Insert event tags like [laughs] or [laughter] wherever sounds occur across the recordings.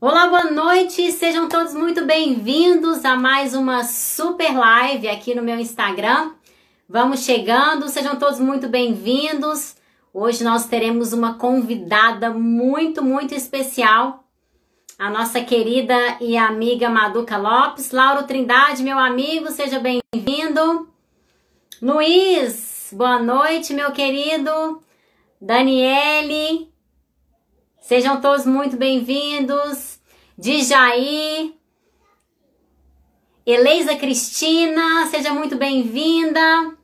Olá, boa noite, sejam todos muito bem-vindos a mais uma super live aqui no meu Instagram. Vamos chegando, sejam todos muito bem-vindos. Hoje nós teremos uma convidada muito, muito especial, a nossa querida e amiga Maduca Lopes. Lauro Trindade, meu amigo, seja bem-vindo. Luiz, boa noite, meu querido. Daniele, sejam todos muito bem-vindos. Djaí, Eleisa Cristina, seja muito bem-vinda.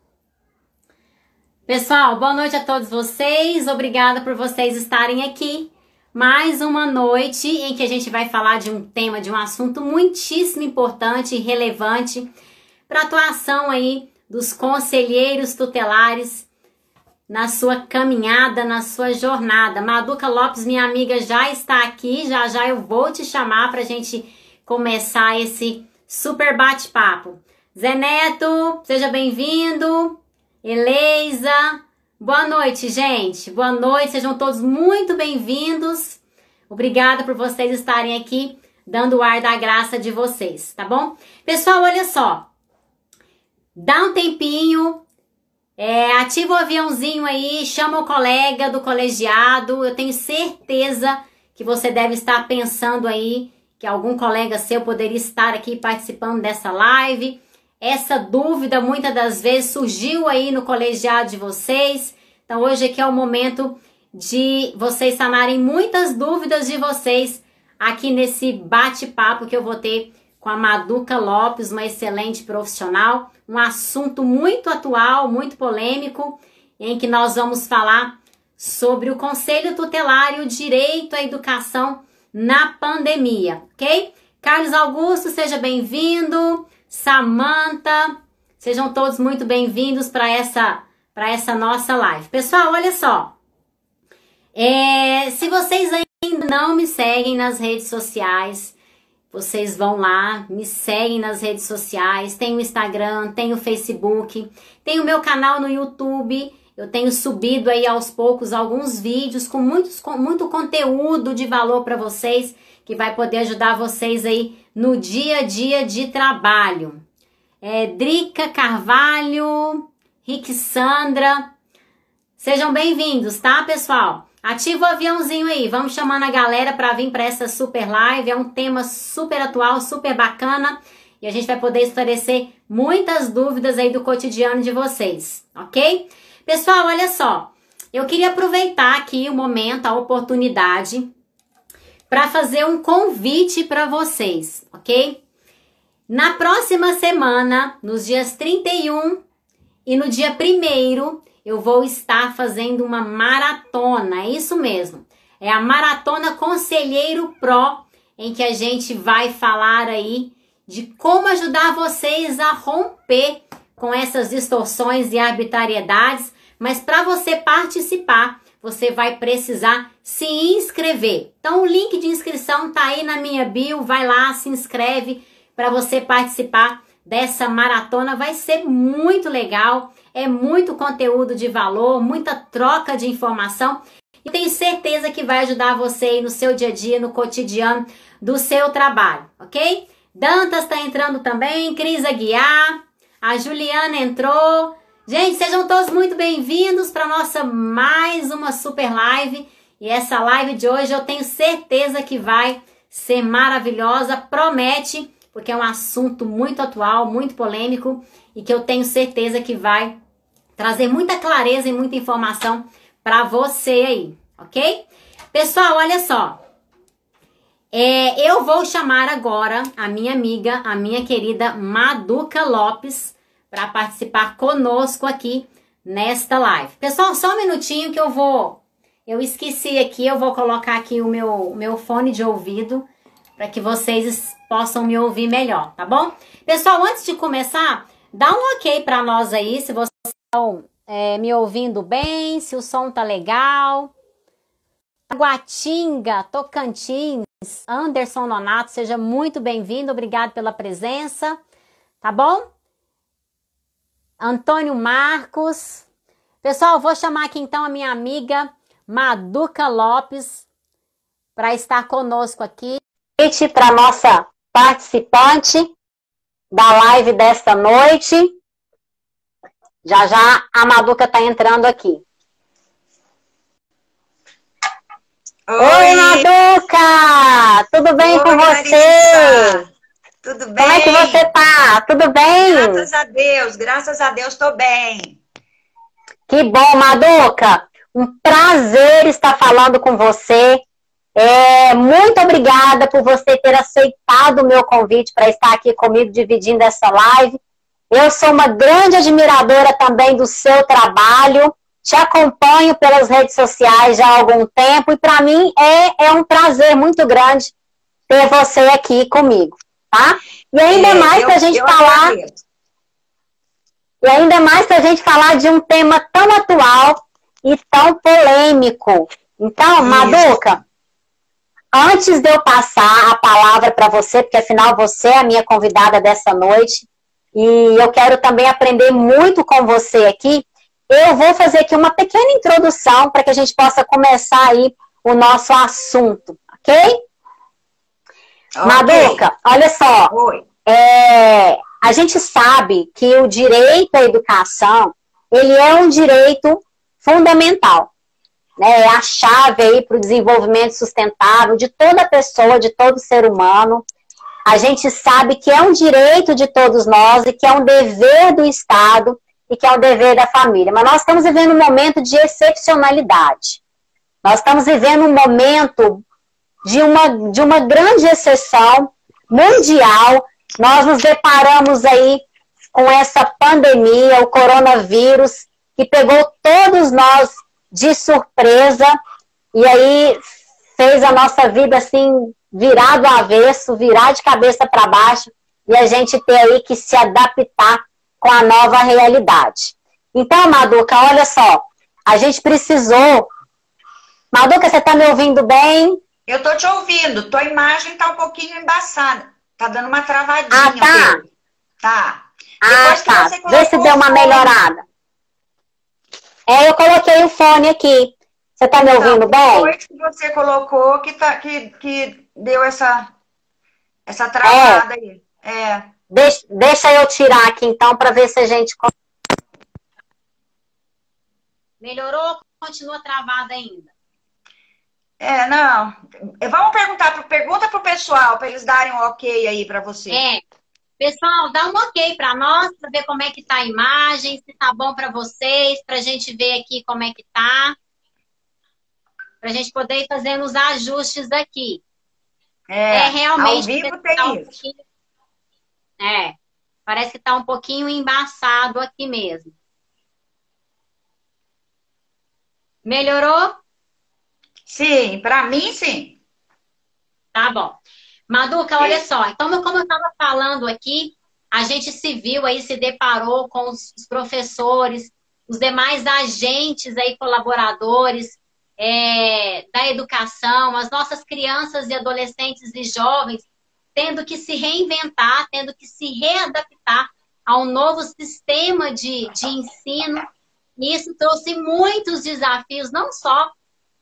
Pessoal, boa noite a todos vocês. Obrigada por vocês estarem aqui. Mais uma noite em que a gente vai falar de um tema, de um assunto muitíssimo importante e relevante para a atuação aí dos conselheiros tutelares na sua caminhada, na sua jornada. Maduca Lopes, minha amiga, já está aqui. Já já eu vou te chamar para a gente começar esse super bate-papo. Zé Neto, seja bem-vindo. Eleisa. Boa noite, gente. Boa noite, sejam todos muito bem-vindos. Obrigada por vocês estarem aqui dando o ar da graça de vocês, tá bom? Pessoal, olha só. Dá um tempinho, é, ativa o aviãozinho aí, chama o colega do colegiado. Eu tenho certeza que você deve estar pensando aí que algum colega seu poderia estar aqui participando dessa live essa dúvida muitas das vezes surgiu aí no colegiado de vocês. Então hoje aqui é o momento de vocês sanarem muitas dúvidas de vocês aqui nesse bate-papo que eu vou ter com a Maduca Lopes, uma excelente profissional, um assunto muito atual, muito polêmico, em que nós vamos falar sobre o Conselho Tutelar e o direito à educação na pandemia, ok? Carlos Augusto, seja bem-vindo. Samantha, sejam todos muito bem-vindos para essa para essa nossa live. Pessoal, olha só. É, se vocês ainda não me seguem nas redes sociais, vocês vão lá, me seguem nas redes sociais. Tem o Instagram, tem o Facebook, tem o meu canal no YouTube. Eu tenho subido aí aos poucos alguns vídeos com, muitos, com muito conteúdo de valor para vocês que vai poder ajudar vocês aí no dia a dia de trabalho. É, Drica Carvalho, Rick Sandra, sejam bem-vindos, tá, pessoal? Ativa o aviãozinho aí, vamos chamando a galera para vir para essa super live. É um tema super atual, super bacana e a gente vai poder esclarecer muitas dúvidas aí do cotidiano de vocês, ok? Pessoal, olha só, eu queria aproveitar aqui o momento, a oportunidade para fazer um convite para vocês, ok? Na próxima semana, nos dias 31 e no dia 1 eu vou estar fazendo uma maratona, é isso mesmo. É a Maratona Conselheiro Pro, em que a gente vai falar aí de como ajudar vocês a romper com essas distorções e arbitrariedades, mas para você participar, você vai precisar se inscrever. Então o link de inscrição tá aí na minha bio, vai lá, se inscreve para você participar dessa maratona. Vai ser muito legal, é muito conteúdo de valor, muita troca de informação e tenho certeza que vai ajudar você aí no seu dia a dia, no cotidiano do seu trabalho, ok? Dantas está entrando também, Cris Aguiar, a Juliana entrou, Gente, sejam todos muito bem-vindos para nossa mais uma super live. E essa live de hoje eu tenho certeza que vai ser maravilhosa, promete, porque é um assunto muito atual, muito polêmico e que eu tenho certeza que vai trazer muita clareza e muita informação para você aí, ok? Pessoal, olha só. É, eu vou chamar agora a minha amiga, a minha querida Maduca Lopes para participar conosco aqui nesta live. Pessoal, só um minutinho que eu vou. Eu esqueci aqui, eu vou colocar aqui o meu, meu fone de ouvido para que vocês possam me ouvir melhor, tá bom? Pessoal, antes de começar, dá um ok para nós aí, se vocês estão é, me ouvindo bem, se o som tá legal. Guatinga, Tocantins, Anderson Nonato, seja muito bem-vindo, obrigado pela presença, tá bom? Antônio Marcos. Pessoal, vou chamar aqui então a minha amiga Maduca Lopes para estar conosco aqui. para nossa participante da live desta noite. Já já a Maduca está entrando aqui. Oi, Oi Maduca! Tudo bem Oi, com você? Tudo bem? Como é que você tá? Tudo bem? Graças a Deus, graças a Deus estou bem. Que bom, Maduca! Um prazer estar falando com você. É, muito obrigada por você ter aceitado o meu convite para estar aqui comigo dividindo essa live. Eu sou uma grande admiradora também do seu trabalho. Te acompanho pelas redes sociais já há algum tempo e para mim é, é um prazer muito grande ter você aqui comigo, tá? E ainda é, mais para a gente falar. Agradeço. E ainda mais para a gente falar de um tema tão atual e tão polêmico. Então, Isso. Maduca, antes de eu passar a palavra para você, porque afinal você é a minha convidada dessa noite, e eu quero também aprender muito com você aqui, eu vou fazer aqui uma pequena introdução para que a gente possa começar aí o nosso assunto, ok? okay. Maduca, olha só. Oi. É, a gente sabe que o direito à educação, ele é um direito fundamental né, é a chave aí para o desenvolvimento sustentável de toda pessoa, de todo ser humano. A gente sabe que é um direito de todos nós e que é um dever do Estado e que é um dever da família. Mas nós estamos vivendo um momento de excepcionalidade. Nós estamos vivendo um momento de uma, de uma grande exceção mundial. Nós nos deparamos aí com essa pandemia, o coronavírus, que pegou todos nós de surpresa e aí fez a nossa vida assim virar do avesso, virar de cabeça para baixo e a gente ter aí que se adaptar com a nova realidade. Então, Maduca, olha só, a gente precisou. Maduca, você está me ouvindo bem? Eu tô te ouvindo. Tua imagem tá um pouquinho embaçada. Tá dando uma travadinha. Ah, tá? Tá. Ah, tá. Vê se deu uma melhorada. É, eu coloquei o fone aqui. Você tá me então, ouvindo bem? Foi que você colocou que, tá, que, que deu essa, essa travada é. aí. É. Deixa, deixa eu tirar aqui então para ver se a gente. Melhorou ou continua travada ainda? É, não. Vamos perguntar, pergunta pro pessoal para eles darem um ok aí para você. É. Pessoal, dá um ok para nós, para ver como é que tá a imagem, se tá bom para vocês, para a gente ver aqui como é que tá. Para a gente poder ir fazendo os ajustes aqui. É, é realmente. Ao vivo tem tá um isso. É, parece que tá um pouquinho embaçado aqui mesmo. Melhorou? Sim, para mim sim. Tá bom. Maduca, olha só. Então, como eu estava falando aqui, a gente se viu aí, se deparou com os professores, os demais agentes aí, colaboradores é, da educação, as nossas crianças e adolescentes e jovens tendo que se reinventar, tendo que se readaptar a um novo sistema de, de ensino. E isso trouxe muitos desafios, não só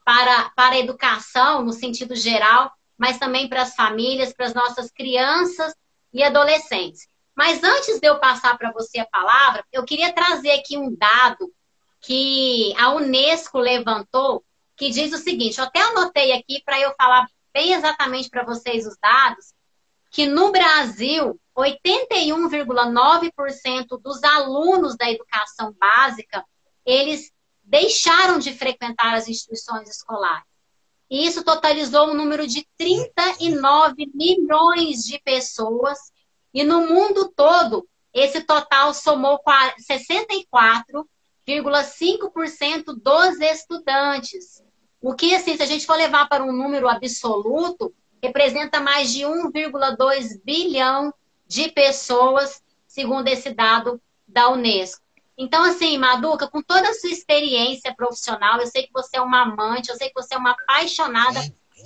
para, para a educação, no sentido geral, mas também para as famílias, para as nossas crianças e adolescentes. Mas antes de eu passar para você a palavra, eu queria trazer aqui um dado que a Unesco levantou, que diz o seguinte: eu até anotei aqui para eu falar bem exatamente para vocês os dados, que no Brasil, 81,9% dos alunos da educação básica, eles deixaram de frequentar as instituições escolares. E isso totalizou um número de 39 milhões de pessoas. E no mundo todo, esse total somou 64,5% dos estudantes. O que, assim, se a gente for levar para um número absoluto, representa mais de 1,2 bilhão de pessoas, segundo esse dado da Unesco. Então, assim, Maduca, com toda a sua experiência profissional, eu sei que você é uma amante, eu sei que você é uma apaixonada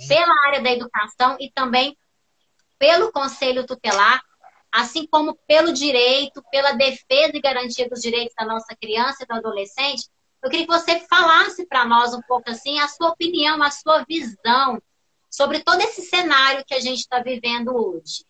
pela área da educação e também pelo Conselho Tutelar, assim como pelo direito, pela defesa e garantia dos direitos da nossa criança e do adolescente. Eu queria que você falasse para nós um pouco assim a sua opinião, a sua visão sobre todo esse cenário que a gente está vivendo hoje.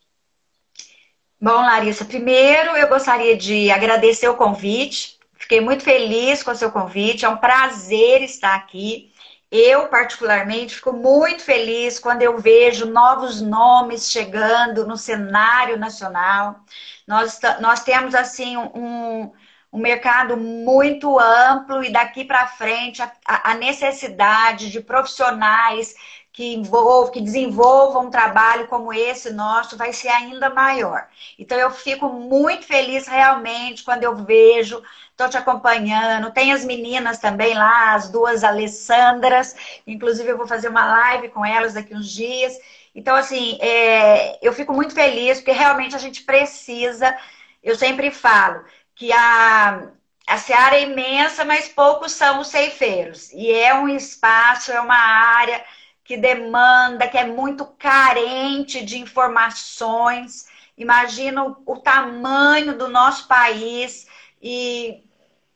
Bom, Larissa, primeiro eu gostaria de agradecer o convite. Fiquei muito feliz com o seu convite. É um prazer estar aqui. Eu, particularmente, fico muito feliz quando eu vejo novos nomes chegando no cenário nacional. Nós, nós temos, assim, um, um mercado muito amplo e daqui para frente a, a, necessidade de profissionais que, envolvam, que desenvolvam um trabalho como esse nosso vai ser ainda maior. Então, eu fico muito feliz realmente quando eu vejo Estou te acompanhando. Tem as meninas também lá, as duas Alessandras. Inclusive, eu vou fazer uma live com elas daqui uns dias. Então, assim, é, eu fico muito feliz, porque realmente a gente precisa. Eu sempre falo que a, a seara é imensa, mas poucos são os ceifeiros. E é um espaço, é uma área que demanda, que é muito carente de informações. Imagina o, o tamanho do nosso país e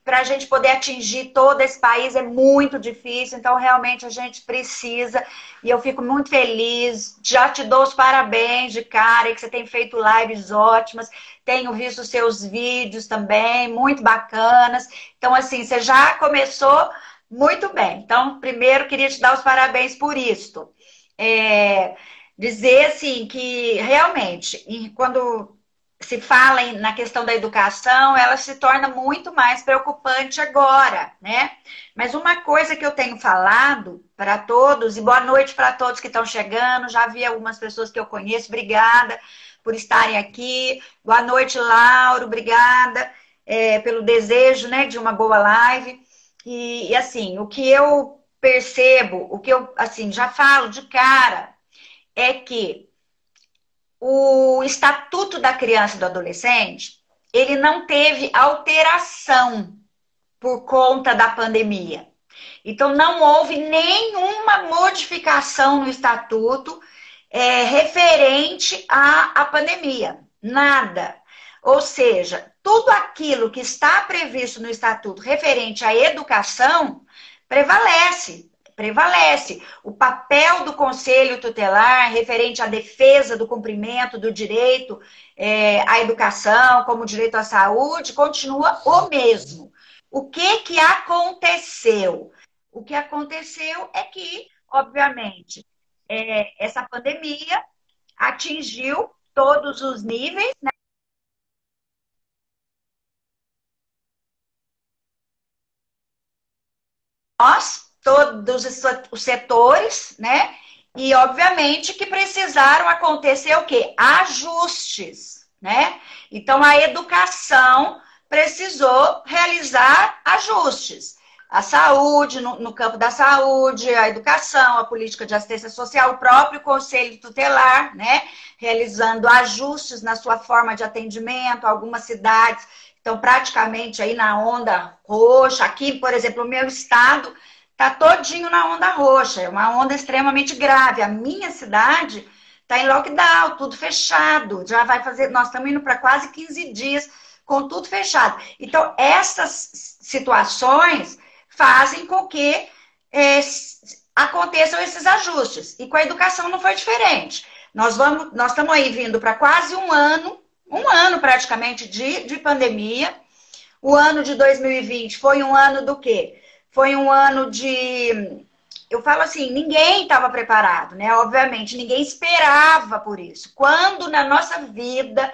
para a gente poder atingir todo esse país é muito difícil, então realmente a gente precisa. E eu fico muito feliz. Já te dou os parabéns de cara, que você tem feito lives ótimas. Tenho visto seus vídeos também, muito bacanas. Então, assim, você já começou muito bem. Então, primeiro, queria te dar os parabéns por isso. É, dizer, assim, que realmente, quando se fala na questão da educação, ela se torna muito mais preocupante agora, né? Mas uma coisa que eu tenho falado para todos, e boa noite para todos que estão chegando, já vi algumas pessoas que eu conheço, obrigada por estarem aqui. Boa noite, Lauro, obrigada é, pelo desejo né, de uma boa live. E, e assim, o que eu percebo, o que eu assim já falo de cara, é que o Estatuto da Criança e do Adolescente, ele não teve alteração por conta da pandemia. Então, não houve nenhuma modificação no Estatuto é, referente à, à pandemia. Nada. Ou seja, tudo aquilo que está previsto no Estatuto referente à educação prevalece prevalece. O papel do Conselho Tutelar referente à defesa do cumprimento do direito é, à educação, como direito à saúde, continua o mesmo. O que, que aconteceu? O que aconteceu é que, obviamente, é, essa pandemia atingiu todos os níveis, né? Nós todos os setores, né? E obviamente que precisaram acontecer o quê? Ajustes, né? Então a educação precisou realizar ajustes. A saúde, no, no, campo da saúde, a educação, a política de assistência social, o próprio Conselho Tutelar, né? Realizando ajustes na sua forma de atendimento, algumas cidades estão praticamente aí na onda roxa. Aqui, por exemplo, o meu estado tá todinho na onda roxa, é uma onda extremamente grave. A minha cidade está em lockdown, tudo fechado. Já vai fazer, nós estamos indo para quase 15 dias com tudo fechado. Então, essas situações fazem com que é, aconteçam esses ajustes. E com a educação não foi diferente. Nós vamos, nós estamos aí vindo para quase um ano, um ano praticamente de, de pandemia. O ano de 2020 foi um ano do quê? Foi um ano de. Eu falo assim, ninguém estava preparado, né? Obviamente, ninguém esperava por isso. Quando na nossa vida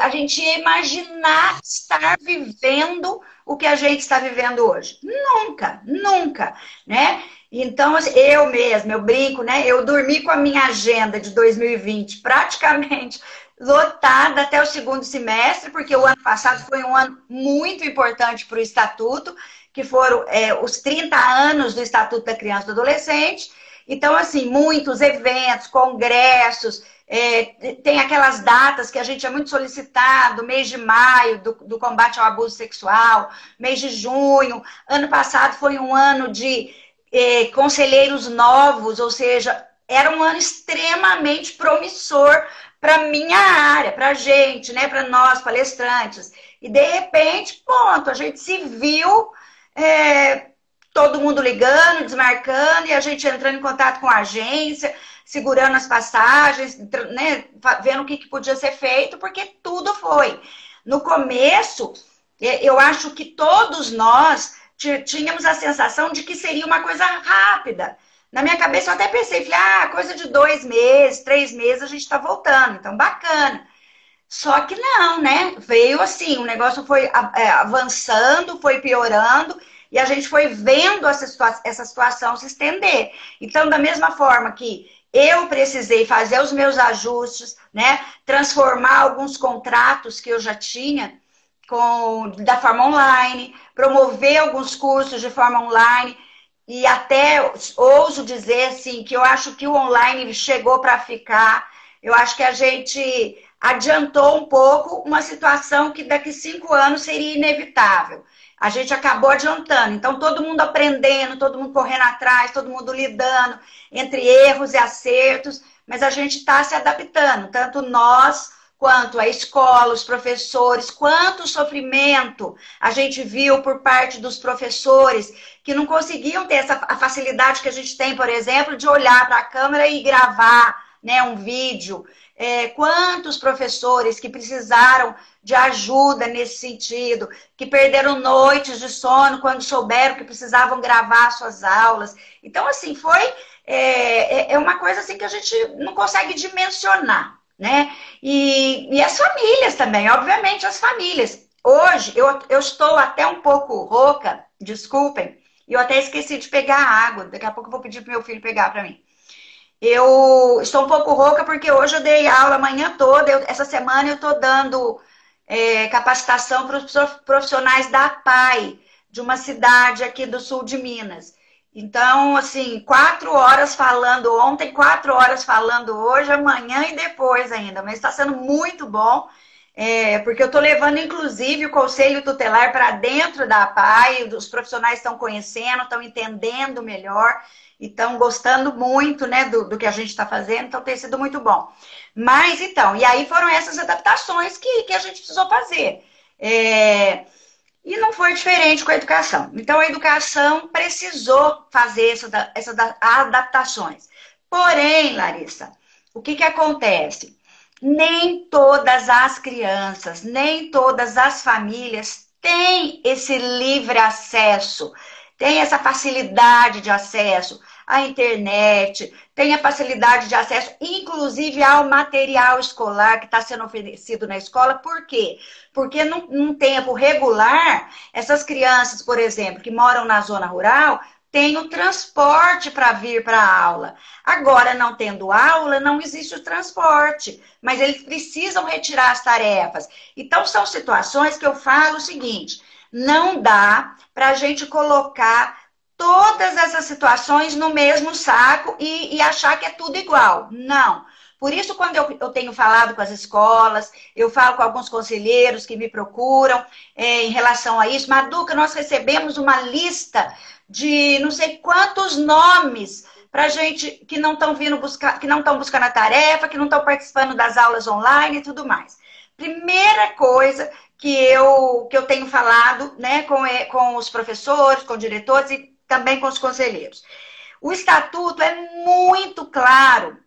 a gente ia imaginar estar vivendo o que a gente está vivendo hoje? Nunca, nunca, né? Então, assim, eu mesma, eu brinco, né? Eu dormi com a minha agenda de 2020 praticamente lotada até o segundo semestre, porque o ano passado foi um ano muito importante para o Estatuto que foram é, os 30 anos do Estatuto da Criança e do Adolescente. Então, assim, muitos eventos, congressos, é, tem aquelas datas que a gente é muito solicitado, mês de maio, do, do, combate ao abuso sexual, mês de junho. Ano passado foi um ano de é, conselheiros novos, ou seja, era um ano extremamente promissor para minha área, para gente, né, para nós palestrantes. E de repente, ponto, a gente se viu é, todo mundo ligando, desmarcando, e a gente entrando em contato com a agência, segurando as passagens, né, vendo o que, que podia ser feito, porque tudo foi. No começo, eu acho que todos nós tínhamos a sensação de que seria uma coisa rápida. Na minha cabeça eu até pensei, falei, ah, coisa de dois meses, três meses a gente está voltando, então bacana. Só que não, né? Veio assim, o negócio foi é, avançando, foi piorando, e a gente foi vendo essa, situa essa situação se estender. Então, da mesma forma que eu precisei fazer os meus ajustes, né? Transformar alguns contratos que eu já tinha com, da forma online, promover alguns cursos de forma online e até ouso dizer assim que eu acho que o online chegou para ficar. Eu acho que a gente adiantou um pouco uma situação que daqui cinco anos seria inevitável. A gente acabou adiantando. Então, todo mundo aprendendo, todo mundo correndo atrás, todo mundo lidando entre erros e acertos, mas a gente está se adaptando, tanto nós quanto a escola, os professores, quanto sofrimento a gente viu por parte dos professores que não conseguiam ter essa a facilidade que a gente tem, por exemplo, de olhar para a câmera e gravar né, um vídeo. É, quantos professores que precisaram de ajuda nesse sentido, que perderam noites de sono quando souberam que precisavam gravar suas aulas. Então, assim, foi é, é, é uma coisa assim que a gente não consegue dimensionar né? E, e as famílias também, obviamente, as famílias. Hoje eu, eu estou até um pouco rouca, desculpem, eu até esqueci de pegar água. Daqui a pouco eu vou pedir para meu filho pegar para mim. Eu estou um pouco rouca porque hoje eu dei aula a manhã toda. Eu, essa semana eu estou dando é, capacitação para os profissionais da PAI, de uma cidade aqui do sul de Minas. Então, assim, quatro horas falando ontem, quatro horas falando hoje, amanhã e depois ainda. Mas está sendo muito bom, é, porque eu estou levando, inclusive, o conselho tutelar para dentro da PAI, os profissionais estão conhecendo, estão entendendo melhor e estão gostando muito né, do, do que a gente está fazendo, então tem sido muito bom. Mas então, e aí foram essas adaptações que, que a gente precisou fazer. É, e não foi diferente com a educação. Então, a educação precisou fazer essas essa adaptações. Porém, Larissa, o que, que acontece? Nem todas as crianças, nem todas as famílias têm esse livre acesso, têm essa facilidade de acesso à internet, tem a facilidade de acesso, inclusive ao material escolar que está sendo oferecido na escola. Por quê? Porque num, num tempo regular, essas crianças, por exemplo, que moram na zona rural, têm o transporte para vir para a aula. Agora, não tendo aula, não existe o transporte, mas eles precisam retirar as tarefas. Então, são situações que eu falo o seguinte: não dá para a gente colocar todas essas situações no mesmo saco e, e achar que é tudo igual. Não. Por isso, quando eu, eu, tenho falado com as escolas, eu falo com alguns conselheiros que me procuram é, em relação a isso. Maduca, nós recebemos uma lista de não sei quantos nomes para gente que não estão vindo buscar, que não estão buscando a tarefa, que não estão participando das aulas online e tudo mais. Primeira coisa que eu, que eu tenho falado né, com, com os professores, com diretores e também com os conselheiros. O estatuto é muito claro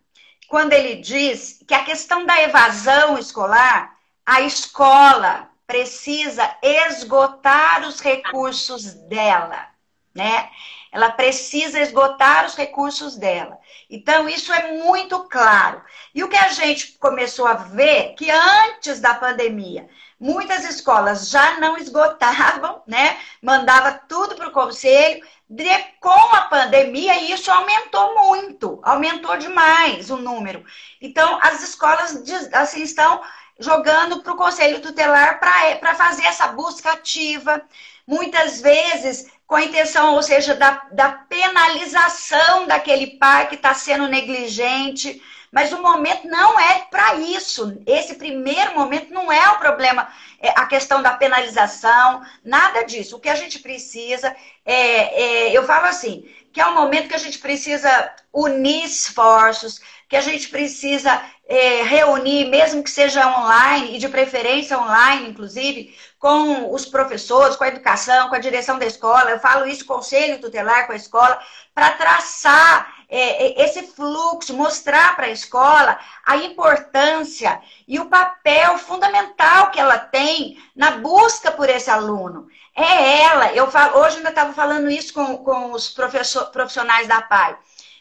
quando ele diz que a questão da evasão escolar, a escola precisa esgotar os recursos dela, né? Ela precisa esgotar os recursos dela. Então, isso é muito claro. E o que a gente começou a ver, que antes da pandemia, muitas escolas já não esgotavam, [laughs] né? Mandava tudo para o conselho, de, com a pandemia, isso aumentou muito, aumentou demais o número. Então, as escolas assim, estão jogando para o Conselho Tutelar para fazer essa busca ativa, muitas vezes com a intenção, ou seja, da, da penalização daquele pai que está sendo negligente. Mas o momento não é para isso. Esse primeiro momento não é o problema, é a questão da penalização, nada disso. O que a gente precisa é, é, eu falo assim, que é um momento que a gente precisa unir esforços, que a gente precisa é, reunir, mesmo que seja online, e de preferência online, inclusive, com os professores, com a educação, com a direção da escola, eu falo isso, conselho tutelar com a escola, para traçar é, é, esse fluxo, mostrar para a escola a importância e o papel fundamental que ela tem na busca por esse aluno. É ela, eu falo, hoje ainda estava falando isso com, com os profissionais da PAI.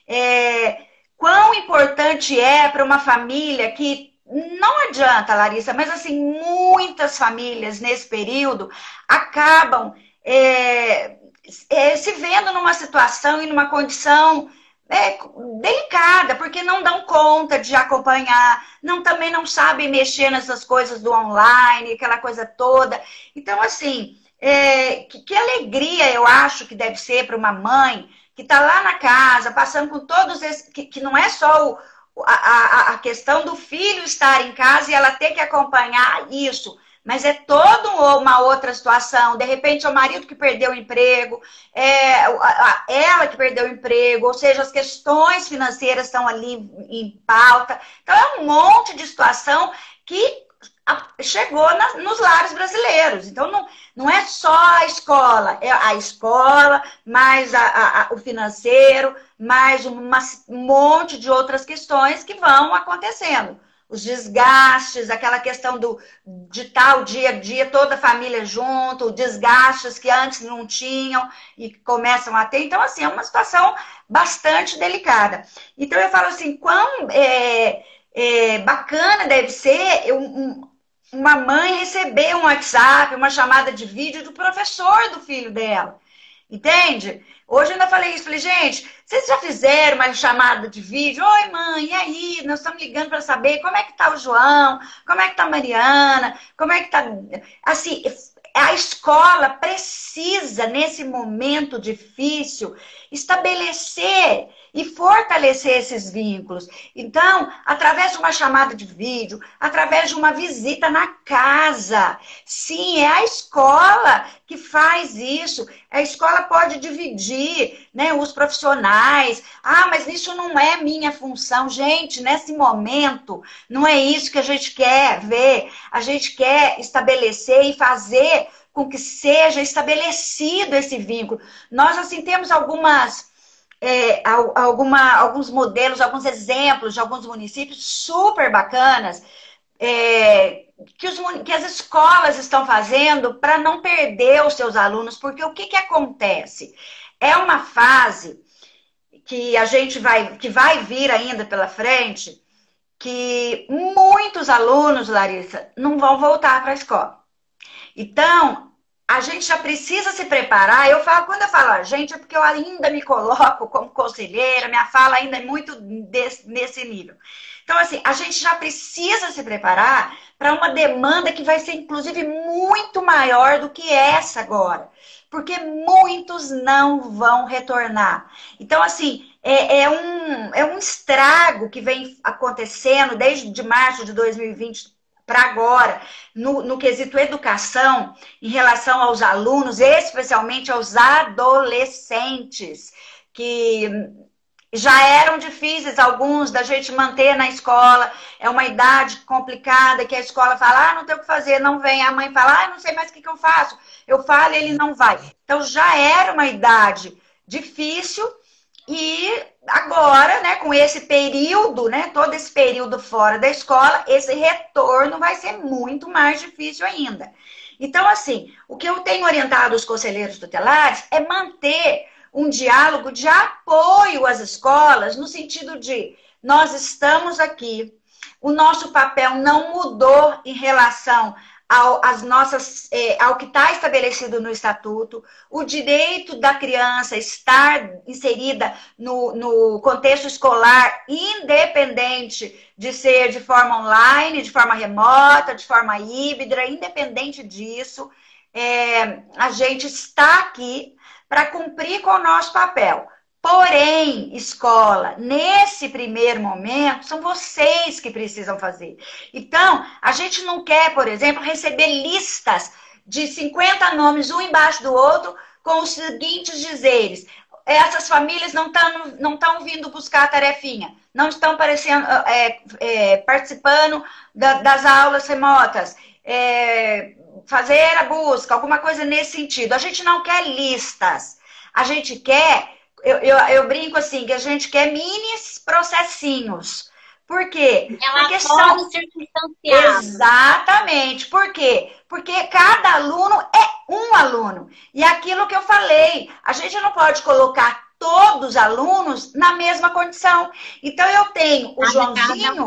É, quão importante é para uma família que não adianta, Larissa, mas assim, muitas famílias nesse período acabam é, é, se vendo numa situação e numa condição é, delicada, porque não dão conta de acompanhar, não também não sabem mexer nessas coisas do online, aquela coisa toda. Então, assim, é, que, que, alegria eu acho que deve ser para uma mãe que está lá na casa, passando com todos esses. Que, que não é só o, a, a, questão do filho estar em casa e ela ter que acompanhar isso mas é toda uma outra situação. De repente, é o marido que perdeu o emprego, é ela que perdeu o emprego, ou seja, as questões financeiras estão ali em pauta. Então, é um monte de situação que chegou nos lares brasileiros. Então, não, não é só a escola, é a escola, mais a, a, o financeiro, mais uma, um monte de outras questões que vão acontecendo os desgastes, aquela questão do de o dia a dia, toda a família junto, desgastes que antes não tinham e começam a ter. Então, assim, é uma situação bastante delicada. Então, eu falo assim, quão é, é, bacana deve ser um, uma mãe receber um WhatsApp, uma chamada de vídeo do professor do filho dela. Entende? Hoje eu ainda falei isso, falei, gente, vocês já fizeram uma chamada de vídeo? Oi, mãe, e aí? Nós estamos ligando para saber como é que tá o João, como é que tá a Mariana, como é que tá. Assim, a escola precisa, nesse momento difícil, estabelecer e fortalecer esses vínculos. Então, através de uma chamada de vídeo, através de uma visita na casa. Sim, é a escola que faz isso. A escola pode dividir né, os profissionais. Ah, mas isso não é minha função. Gente, nesse momento, não é isso que a gente quer ver. A gente quer estabelecer e fazer com que seja estabelecido esse vínculo. Nós, assim, temos algumas é, alguma, alguns modelos, alguns exemplos de alguns municípios super bacanas é, que, os, que as escolas estão fazendo para não perder os seus alunos, porque o que, que acontece? É uma fase que a gente vai, que vai vir ainda pela frente, que muitos alunos, Larissa, não vão voltar para a escola. Então, a gente já precisa se preparar. Eu falo, quando eu falo a gente, é porque eu ainda me coloco como conselheira, minha fala ainda é muito desse, nesse nível. Então, assim, a gente já precisa se preparar para uma demanda que vai ser, inclusive, muito maior do que essa agora. Porque muitos não vão retornar. Então, assim, é, é um, é um estrago que vem acontecendo desde de março de 2020 para agora, no, no quesito educação, em relação aos alunos, especialmente aos adolescentes, que já eram difíceis alguns da gente manter na escola. É uma idade complicada que a escola fala: ah, não tem o que fazer, não vem. A mãe fala: ah, não sei mais o que, que eu faço. Eu falo ele não vai. Então já era uma idade difícil e agora, né, com esse período, né, todo esse período fora da escola, esse retorno vai ser muito mais difícil ainda. Então, assim, o que eu tenho orientado os conselheiros tutelares é manter um diálogo de apoio às escolas, no sentido de nós estamos aqui, o nosso papel não mudou em relação ao, as nossas, é, ao que está estabelecido no estatuto, o direito da criança estar inserida no, no contexto escolar, independente de ser de forma online, de forma remota, de forma híbrida, independente disso, é, a gente está aqui para cumprir com o nosso papel. Porém, escola, nesse primeiro momento, são vocês que precisam fazer. Então, a gente não quer, por exemplo, receber listas de 50 nomes, um embaixo do outro, com os seguintes dizeres. Essas famílias não estão não tão vindo buscar a tarefinha, não estão é, é, participando da, das aulas remotas. É, fazer a busca, alguma coisa nesse sentido. A gente não quer listas. A gente quer, eu, eu, eu brinco assim, que a gente quer mini processinhos. Por quê? Porque são Exatamente. Por quê? Porque cada aluno é um aluno. E aquilo que eu falei, a gente não pode colocar todos os alunos na mesma condição. Então eu tenho o Joãozinho.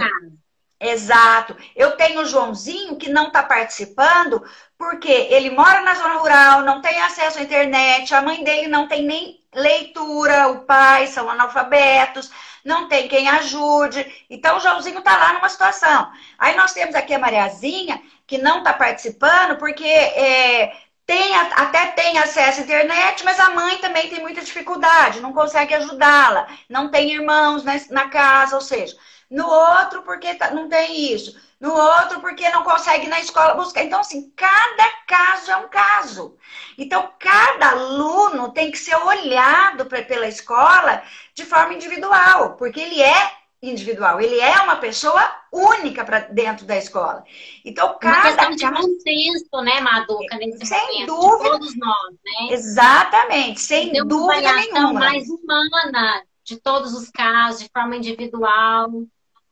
Exato. Eu tenho o Joãozinho que não está participando porque ele mora na zona rural, não tem acesso à internet, a mãe dele não tem nem leitura, o pai são analfabetos, não tem quem ajude. Então o Joãozinho está lá numa situação. Aí nós temos aqui a Mariazinha, que não está participando porque é, tem, até tem acesso à internet, mas a mãe também tem muita dificuldade, não consegue ajudá-la, não tem irmãos na, na casa, ou seja, no outro porque tá, não tem isso, no outro porque não consegue na escola buscar. Então, assim, cada caso é um caso. Então, cada aluno tem que ser olhado pra, pela escola de forma individual, porque ele é individual, ele é uma pessoa única para dentro da escola. Então, cada uma questão de consenso, né, Maduca, nesse sem momento, dúvida, todos nós, né? Exatamente, sem dúvida nenhuma. mais humana de todos os casos, de forma individual.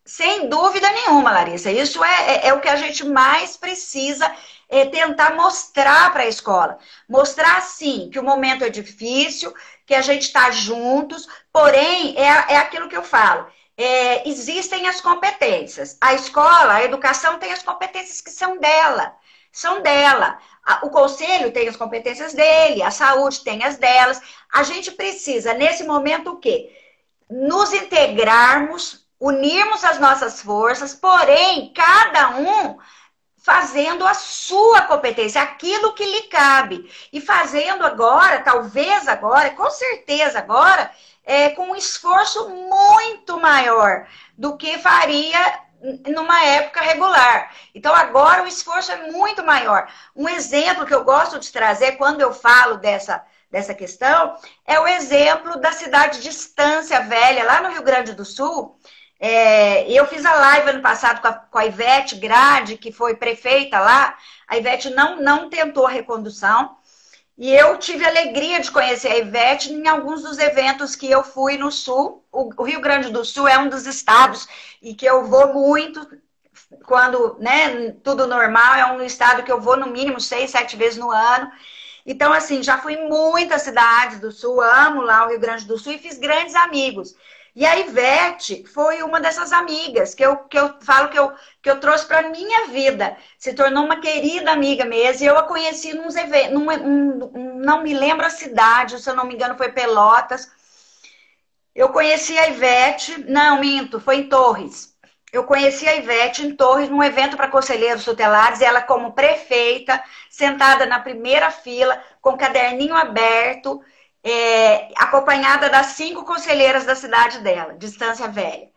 Sem dúvida nenhuma, Larissa. Isso é, é, é o que a gente mais precisa é tentar mostrar para a escola. Mostrar, sim, que o momento é difícil, que a gente está juntos, porém, é, é aquilo que eu falo. É, existem as competências. A escola, a educação tem as competências que são dela. São dela. O conselho tem as competências dele, a saúde tem as delas. A gente precisa, nesse momento, o quê? Nos integrarmos unirmos as nossas forças, porém, cada um fazendo a sua competência, aquilo que lhe cabe. E fazendo agora, talvez agora, com certeza agora, é, com um esforço muito maior do que faria numa época regular. Então agora o esforço é muito maior. Um exemplo que eu gosto de trazer quando eu falo dessa dessa questão é o exemplo da cidade de Estância Velha, lá no Rio Grande do Sul, é, eu fiz a live ano passado com a, com a Ivete Grade, que foi prefeita lá. A Ivete não, não tentou a recondução. E eu tive a alegria de conhecer a Ivete em alguns dos eventos que eu fui no Sul. O, o Rio Grande do Sul é um dos estados e que eu vou muito quando né, tudo normal. É um estado que eu vou no mínimo seis, sete vezes no ano. Então, assim, já fui em muitas cidades do Sul, amo lá o Rio Grande do Sul e fiz grandes amigos. E a Ivete foi uma dessas amigas que eu, que eu falo que eu, que eu trouxe para minha vida. Se tornou uma querida amiga mesmo. E eu a conheci nos eventos, num, um, não me lembro a cidade, se eu não me engano foi Pelotas. Eu conheci a Ivete, não, minto, foi em Torres. Eu conheci a Ivete em Torres, num evento para conselheiros tutelares, ela como prefeita, sentada na primeira fila, com caderninho aberto, é, acompanhada das cinco conselheiras da cidade dela, Distância Velha.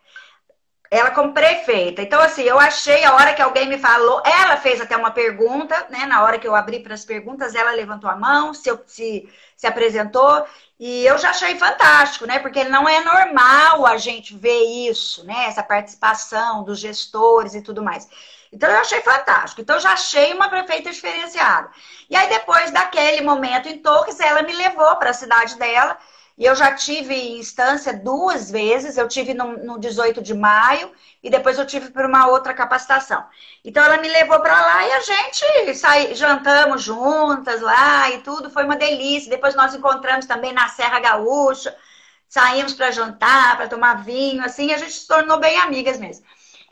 Ela como prefeita. Então, assim, eu achei a hora que alguém me falou, ela fez até uma pergunta, né? Na hora que eu abri para as perguntas, ela levantou a mão, se, se, se apresentou, e eu já achei fantástico, né? Porque não é normal a gente ver isso, né? Essa participação dos gestores e tudo mais. Então eu achei fantástico. Então já achei uma prefeita diferenciada. E aí depois daquele momento em Torres, ela me levou para a cidade dela. E eu já tive instância duas vezes. Eu tive no, no 18 de maio e depois eu tive por uma outra capacitação. Então ela me levou para lá e a gente jantamos juntas lá e tudo. Foi uma delícia. Depois nós encontramos também na Serra Gaúcha. Saímos para jantar, para tomar vinho, assim, a gente se tornou bem amigas mesmo.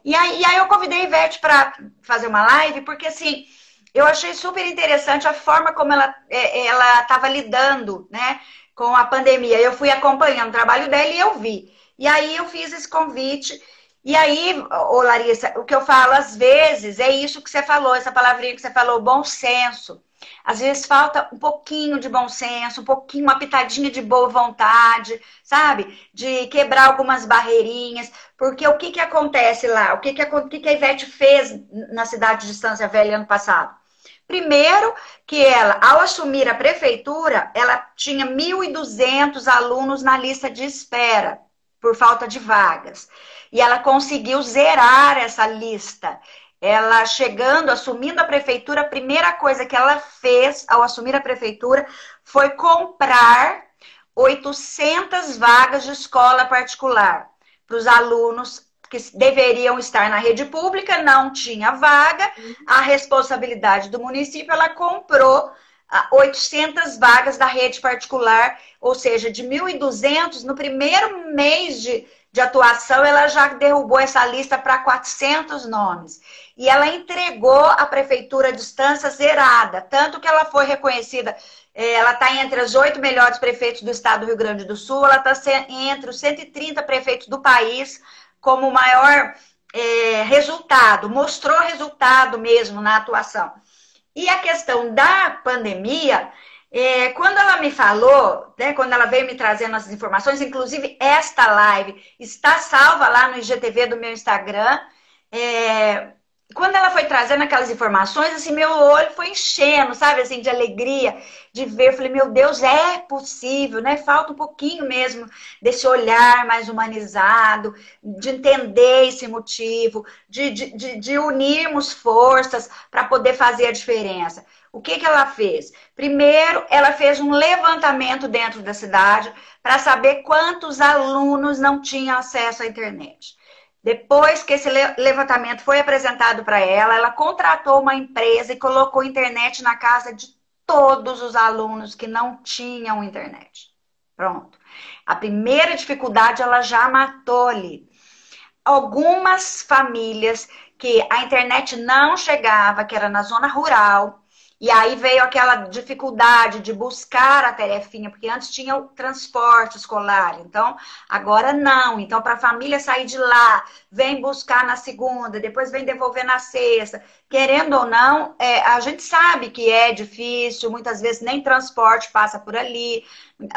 E aí, e aí eu convidei a Ivete para fazer uma live, porque assim, eu achei super interessante a forma como ela é, estava lidando, né, com a pandemia. Eu fui acompanhando o trabalho dela e eu vi. E aí eu fiz esse convite. E aí, ô Larissa, o que eu falo às vezes é isso que você falou, essa palavrinha que você falou, bom senso. Às vezes falta um pouquinho de bom senso, um pouquinho, uma pitadinha de boa vontade, sabe? De quebrar algumas barreirinhas. Porque o que, que acontece lá? O que, que, o que, que a Ivete fez na cidade de Estância Velha ano passado? Primeiro, que ela, ao assumir a prefeitura, ela tinha 1.200 alunos na lista de espera por falta de vagas. E ela conseguiu zerar essa lista ela chegando, assumindo a prefeitura, a primeira coisa que ela fez ao assumir a prefeitura foi comprar 800 vagas de escola particular para os alunos que deveriam estar na rede pública, não tinha vaga, a responsabilidade do município, ela comprou 800 ah, vagas da rede particular, ou seja, de 1.200, no primeiro mês de, de atuação, ela já derrubou essa lista para 400 nomes. E ela entregou à prefeitura a distância zerada, tanto que ela foi reconhecida, eh, ela está entre os oito melhores prefeitos do estado do Rio Grande do Sul, ela está entre os 130 prefeitos do país, como o maior é, resultado, mostrou resultado mesmo na atuação. E a questão da pandemia, é, quando ela me falou, né, quando ela veio me trazendo essas informações, inclusive esta live está salva lá no IGTV do meu Instagram. É, quando ela foi trazendo aquelas informações, assim, meu olho foi enchendo, sabe, assim, de alegria, de ver. Eu falei, meu Deus, é possível, né? Falta um pouquinho mesmo desse olhar mais humanizado, de entender esse motivo, de, de, de, de unirmos forças para poder fazer a diferença. O que, que ela fez? Primeiro, ela fez um levantamento dentro da cidade para saber quantos alunos não tinham acesso à internet. Depois que esse levantamento foi apresentado para ela, ela contratou uma empresa e colocou internet na casa de todos os alunos que não tinham internet. Pronto. A primeira dificuldade ela já matou ali. Algumas famílias que a internet não chegava, que era na zona rural, e aí veio aquela dificuldade de buscar a tarefinha, porque antes tinha o transporte escolar, então agora não. Então, para a família sair de lá, vem buscar na segunda, depois vem devolver na sexta. Querendo ou não, é, a gente sabe que é difícil, muitas vezes nem transporte passa por ali,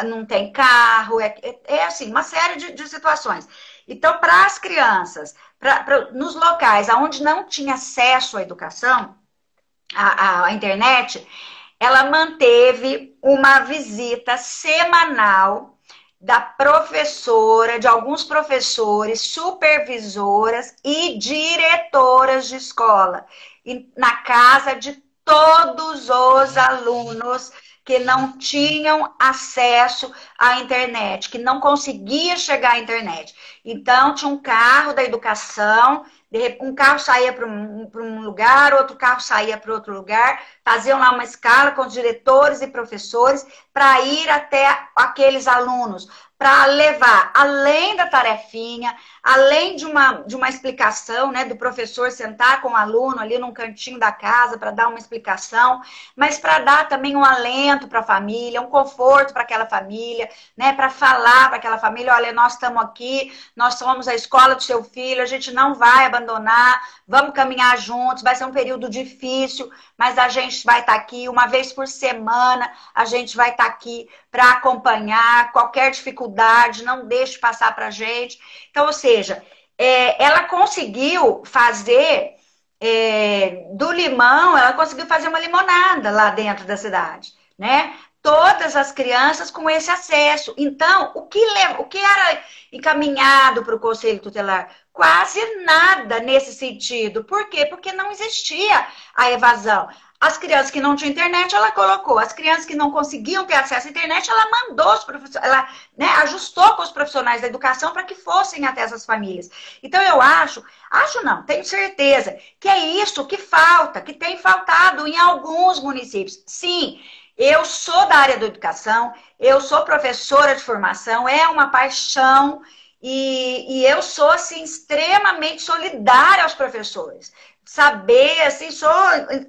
não tem carro, é, é, é assim, uma série de, de situações. Então, para as crianças, pra, pra, nos locais onde não tinha acesso à educação, a, a, internet, ela manteve uma visita semanal da professora, de alguns professores, supervisoras e diretoras de escola, na casa de todos os alunos que não tinham acesso à internet, que não conseguia chegar à internet. Então, tinha um carro da educação um carro saía para um, um, lugar, outro carro saía para outro lugar, faziam lá uma escala com os diretores e professores para ir até aqueles alunos, para levar, além da tarefinha, além de uma, de uma explicação, né, do professor sentar com o aluno ali num cantinho da casa para dar uma explicação, mas para dar também um alento para a família, um conforto para aquela família, né, para falar para aquela família, olha, nós estamos aqui, nós somos a escola do seu filho, a gente não vai abandonar, vamos caminhar juntos, vai ser um período difícil, mas a gente vai estar tá aqui uma vez por semana, a gente vai estar tá aqui para acompanhar qualquer dificuldade, não deixe passar para a gente. Então, ou seja, é, ela conseguiu fazer é, do limão, ela conseguiu fazer uma limonada lá dentro da cidade, né? Todas as crianças com esse acesso. Então, o que, o que era encaminhado para o Conselho Tutelar? Quase nada nesse sentido. Por quê? Porque não existia a evasão. As crianças que não tinham internet, ela colocou. As crianças que não conseguiam ter acesso à internet, ela mandou os professores, ela né, ajustou com os profissionais da educação para que fossem até essas famílias. Então eu acho, acho não, tenho certeza que é isso que falta, que tem faltado em alguns municípios. Sim, eu sou da área da educação, eu sou professora de formação, é uma paixão. E, e, eu sou assim extremamente solidária aos professores saber, assim, sou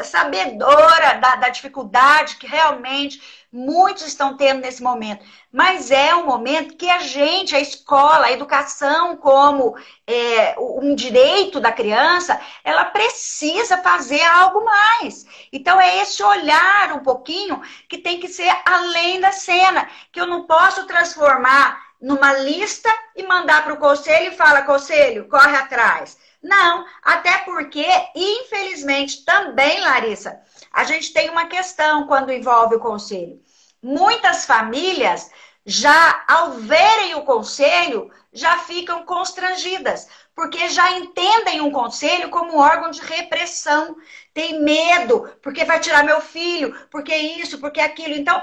sabedora da, da dificuldade que realmente muitos estão tendo nesse momento. Mas é um momento que a gente, a escola, a educação como é, um direito da criança, ela precisa fazer algo mais. Então é esse olhar um pouquinho que tem que ser além da cena, que eu não posso transformar numa lista e mandar para o conselho e fala, conselho, corre atrás. Não, até porque, infelizmente, também, Larissa, a gente tem uma questão quando envolve o conselho. Muitas famílias já ao verem o conselho, já ficam constrangidas, porque já entendem um conselho como um órgão de repressão. Tem medo, porque vai tirar meu filho, porque isso, porque aquilo. Então,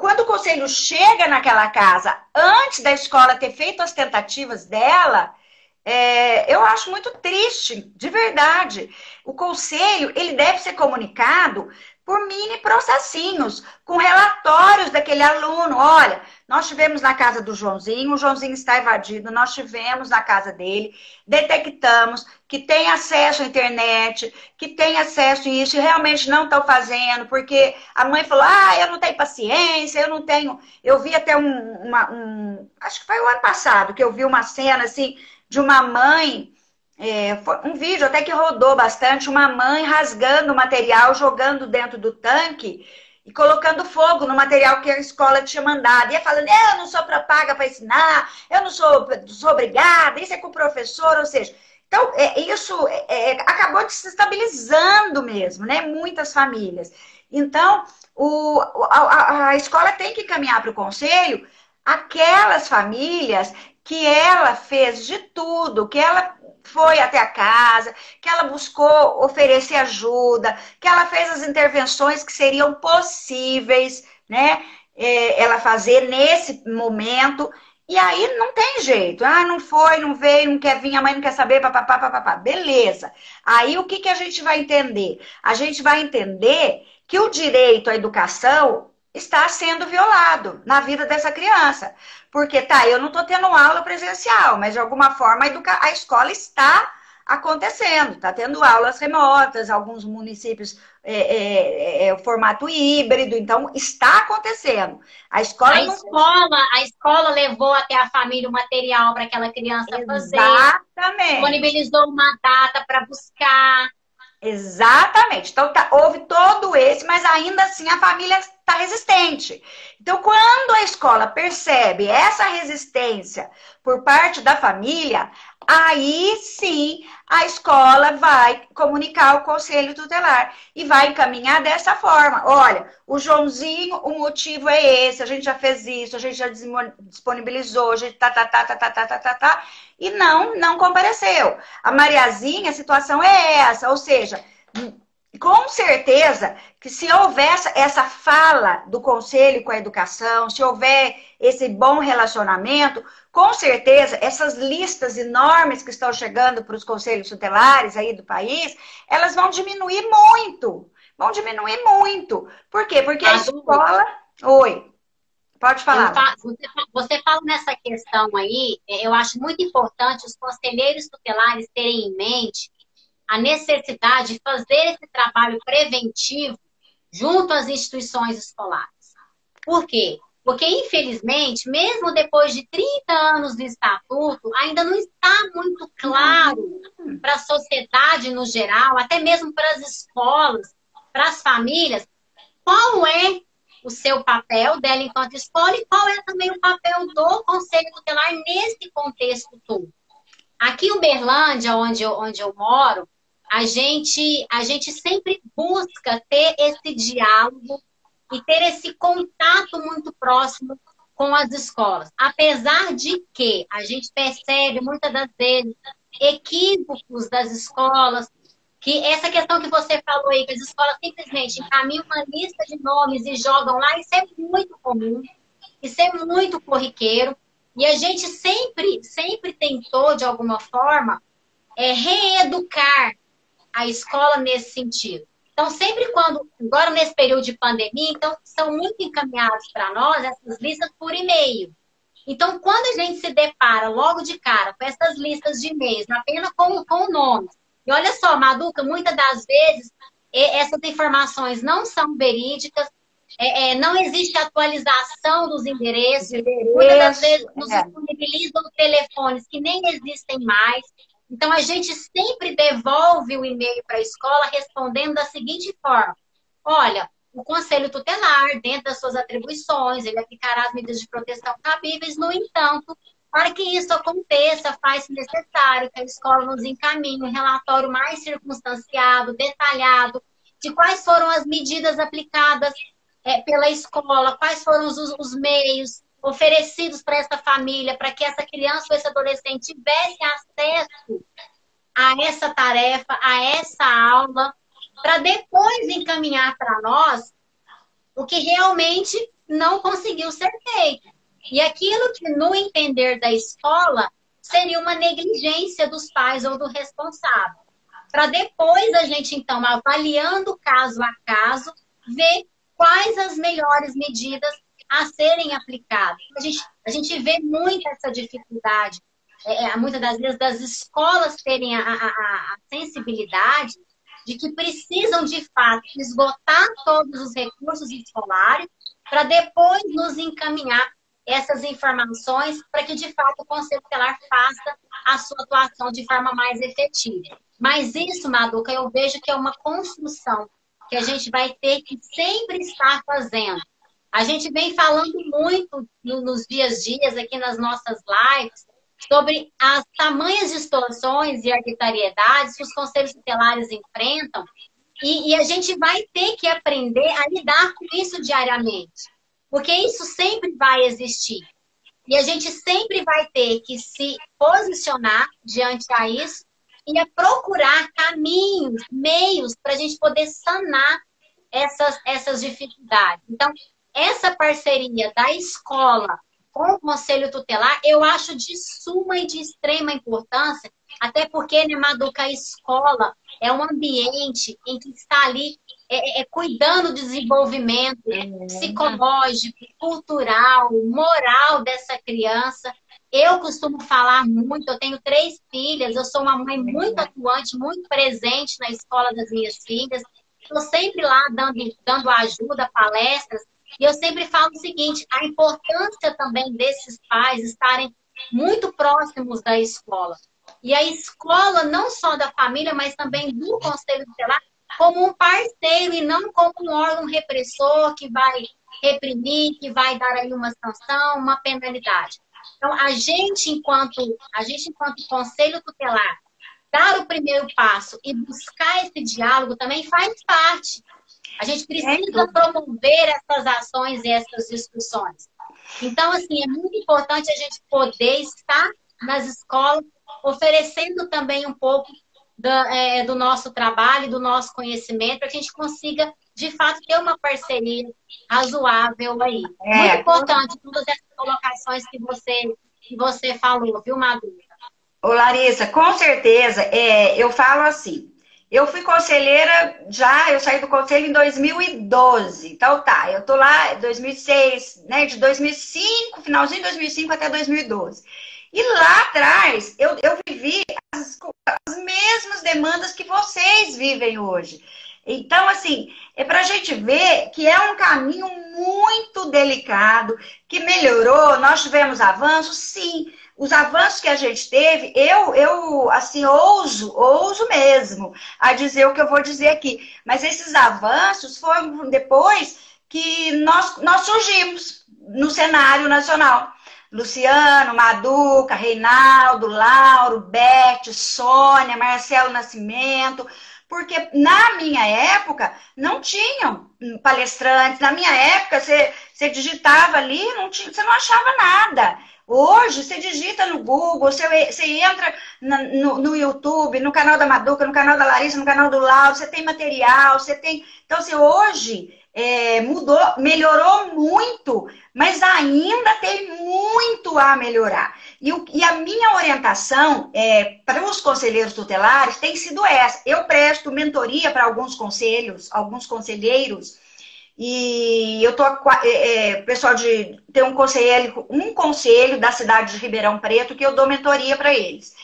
quando o conselho chega naquela casa, antes da escola ter feito as tentativas dela, é, eu acho muito triste, de verdade. O conselho, ele deve ser comunicado por mini processinhos, com relatórios daquele aluno. Olha, nós tivemos na casa do Joãozinho, o Joãozinho está evadido, nós tivemos na casa dele, detectamos que tem acesso à internet, que tem acesso a isso, e realmente não estão fazendo, porque a mãe falou: ah, eu não tenho paciência, eu não tenho. Eu vi até um, uma, um. Acho que foi o ano passado que eu vi uma cena assim de uma mãe é, um vídeo até que rodou bastante, uma mãe rasgando o material, jogando dentro do tanque e colocando fogo no material que a escola tinha mandado. E falando, eu não sou para paga para ensinar, eu não sou, sou obrigada, isso é com o professor, ou seja. Então, é, isso é, é acabou desestabilizando mesmo, né? Muitas famílias. Então, o, a, a escola tem que caminhar para o conselho aquelas famílias que ela fez de tudo, que ela foi até a casa, que ela buscou oferecer ajuda, que ela fez as intervenções que seriam possíveis, né? É, ela fazer nesse momento. E aí não tem jeito. Ah, não foi, não veio, não quer vir, a mãe não quer saber, papapá, papapá. Beleza. Aí o que, que a gente vai entender? A gente vai entender que o direito à educação está sendo violado na vida dessa criança. Porque, tá, eu não estou tendo aula presencial, mas de alguma forma a, educa... a escola está acontecendo, está tendo aulas remotas, alguns municípios é, é, é, é, o formato híbrido, então está acontecendo. A escola, a, não... escola a escola levou até a família o material para aquela criança Exatamente. fazer. Exatamente. Disponibilizou uma data para buscar. Exatamente. Então tá, houve todo esse, mas ainda assim a família está resistente. Então, quando a escola percebe essa resistência por parte da família, aí sim a escola vai comunicar ao conselho tutelar e vai encaminhar dessa forma. Olha, o Joãozinho, o motivo é esse, a gente já fez isso, a gente já disponibilizou, a gente tá, tá, tá, tá, tá, tá, tá, tá, tá e não, não compareceu. A Mariazinha, a situação é essa, ou seja, com certeza que se houver essa fala do conselho com a educação, se houver esse bom relacionamento, com certeza essas listas enormes que estão chegando para os conselhos tutelares aí do país, elas vão diminuir muito. Vão diminuir muito. Por quê? Porque a escola. Oi. Pode falar. você, você fala nessa questão aí, eu acho muito importante os conselheiros tutelares terem em mente a necessidade de fazer esse trabalho preventivo junto às instituições escolares. Por quê? Porque, infelizmente, mesmo depois de 30 anos do estatuto, ainda não está muito claro para a sociedade no geral, até mesmo para as escolas, para as famílias, qual é o seu papel dela enquanto escola e qual é também o papel do Conselho Tutelar nesse contexto todo. Aqui em Uberlândia, onde eu, onde eu moro, a gente, a gente sempre busca ter esse diálogo e ter esse contato muito próximo com as escolas. Apesar de que a gente percebe muitas das vezes equívocos das escolas, que essa questão que você falou aí, que as escolas simplesmente encaminham uma lista de nomes e jogam lá, isso é muito comum, isso é muito corriqueiro. E a gente sempre, sempre tentou, de alguma forma, é, reeducar a escola nesse sentido. Então, sempre quando, agora nesse período de pandemia, então são muito encaminhados para nós essas listas por e-mail. Então, quando a gente se depara logo de cara com essas listas de e-mails, apenas com, com nomes, e olha só, Maduca, muitas das vezes essas informações não são verídicas, é, é, não existe atualização dos endereços, Endereço, muitas das vezes nos é. disponibilizam telefones que nem existem mais. Então, a gente sempre devolve o e-mail para a escola respondendo da seguinte forma: olha, o conselho tutelar, dentro das suas atribuições, ele aplicará as medidas de proteção cabíveis, no entanto, para que isso aconteça, faz-se necessário que a escola nos encaminhe um relatório mais circunstanciado, detalhado, de quais foram as medidas aplicadas é, pela escola, quais foram os, os meios, oferecidos para essa família, para que essa criança ou esse adolescente tivesse acesso a essa tarefa, a essa aula, para depois encaminhar para nós o que realmente não conseguiu ser feito. E aquilo que, no entender da escola, seria uma negligência dos pais ou do responsável. Para depois a gente, então, avaliando caso a caso, ver quais as melhores medidas a serem aplicadas. A gente, a gente vê muito essa dificuldade, é, é muitas das vezes, das escolas terem a, a, a sensibilidade de que precisam, de fato, esgotar todos os recursos escolares para depois nos encaminhar essas informações para que, de fato, o Conselho Tutelar faça a sua atuação de forma mais efetiva. Mas isso, Maduca, eu vejo que é uma construção que a gente vai ter que sempre estar fazendo. A gente vem falando muito nos dias dias aqui nas nossas lives sobre as tamanhas distorções e arbitrariedades que os conselhos tutelares enfrentam e, e a gente vai ter que aprender a lidar com isso diariamente, porque isso sempre vai existir. E a gente sempre vai ter que se posicionar diante a isso e a procurar caminhos, meios para a gente poder sanar essas, essas dificuldades. Então, essa parceria da escola com o Conselho Tutelar, eu acho de suma e de extrema importância, até porque, né, Maduca, a escola é um ambiente em que está ali é, é, cuidando do desenvolvimento uhum. psicológico, cultural, moral dessa criança. Eu costumo falar muito, eu tenho três filhas, eu sou uma mãe muito atuante, muito presente na escola das minhas filhas. Estou sempre lá dando, dando ajuda, palestras, e eu sempre falo o seguinte: a importância também desses pais estarem muito próximos da escola. E a escola, não só da família, mas também do conselho tutelar, como um parceiro e não como um órgão repressor que vai reprimir, que vai dar aí uma sanção, uma penalidade. Então, a gente, enquanto, a gente, enquanto conselho tutelar, dar o primeiro passo e buscar esse diálogo também faz parte. A gente precisa é promover essas ações e essas discussões. Então, assim, é muito importante a gente poder estar nas escolas, oferecendo também um pouco do, é, do nosso trabalho, do nosso conhecimento, para que a gente consiga, de fato, ter uma parceria razoável aí. É. Muito importante todas essas colocações que você, que você falou, viu, Madura? Ô, Larissa, com certeza, é, eu falo assim, eu fui conselheira já, eu saí do conselho em 2012. Então tá, eu tô lá em 2006, né, de 2005, finalzinho de 2005 até 2012. E lá atrás eu, eu vivi as, as mesmas demandas que vocês vivem hoje. Então, assim, é para a gente ver que é um caminho muito delicado, que melhorou, nós tivemos avanços, sim, os avanços que a gente teve, eu, eu assim, ouso, ouso mesmo a dizer o que eu vou dizer aqui. Mas esses avanços foram depois que nós, nós surgimos no cenário nacional. Luciano, Maduca, Reinaldo, Lauro, Beth, Sônia, Marcelo Nascimento, porque na minha época não tinham palestrantes. Na minha época, você, você digitava ali, não tinha, você não achava nada. Hoje, você digita no Google, você, você entra no, no, YouTube, no canal da Maduca, no canal da Larissa, no canal do Lauro, você tem material, você tem. Então, assim, hoje é, mudou, melhorou muito, mas ainda tem muito a melhorar. E, o, e a minha orientação é, para os conselheiros tutelares tem sido essa. Eu presto mentoria para alguns conselhos, alguns conselheiros e eu tô é, é, pessoal de tem um conselho, um conselho da cidade de Ribeirão Preto que eu dou mentoria para eles.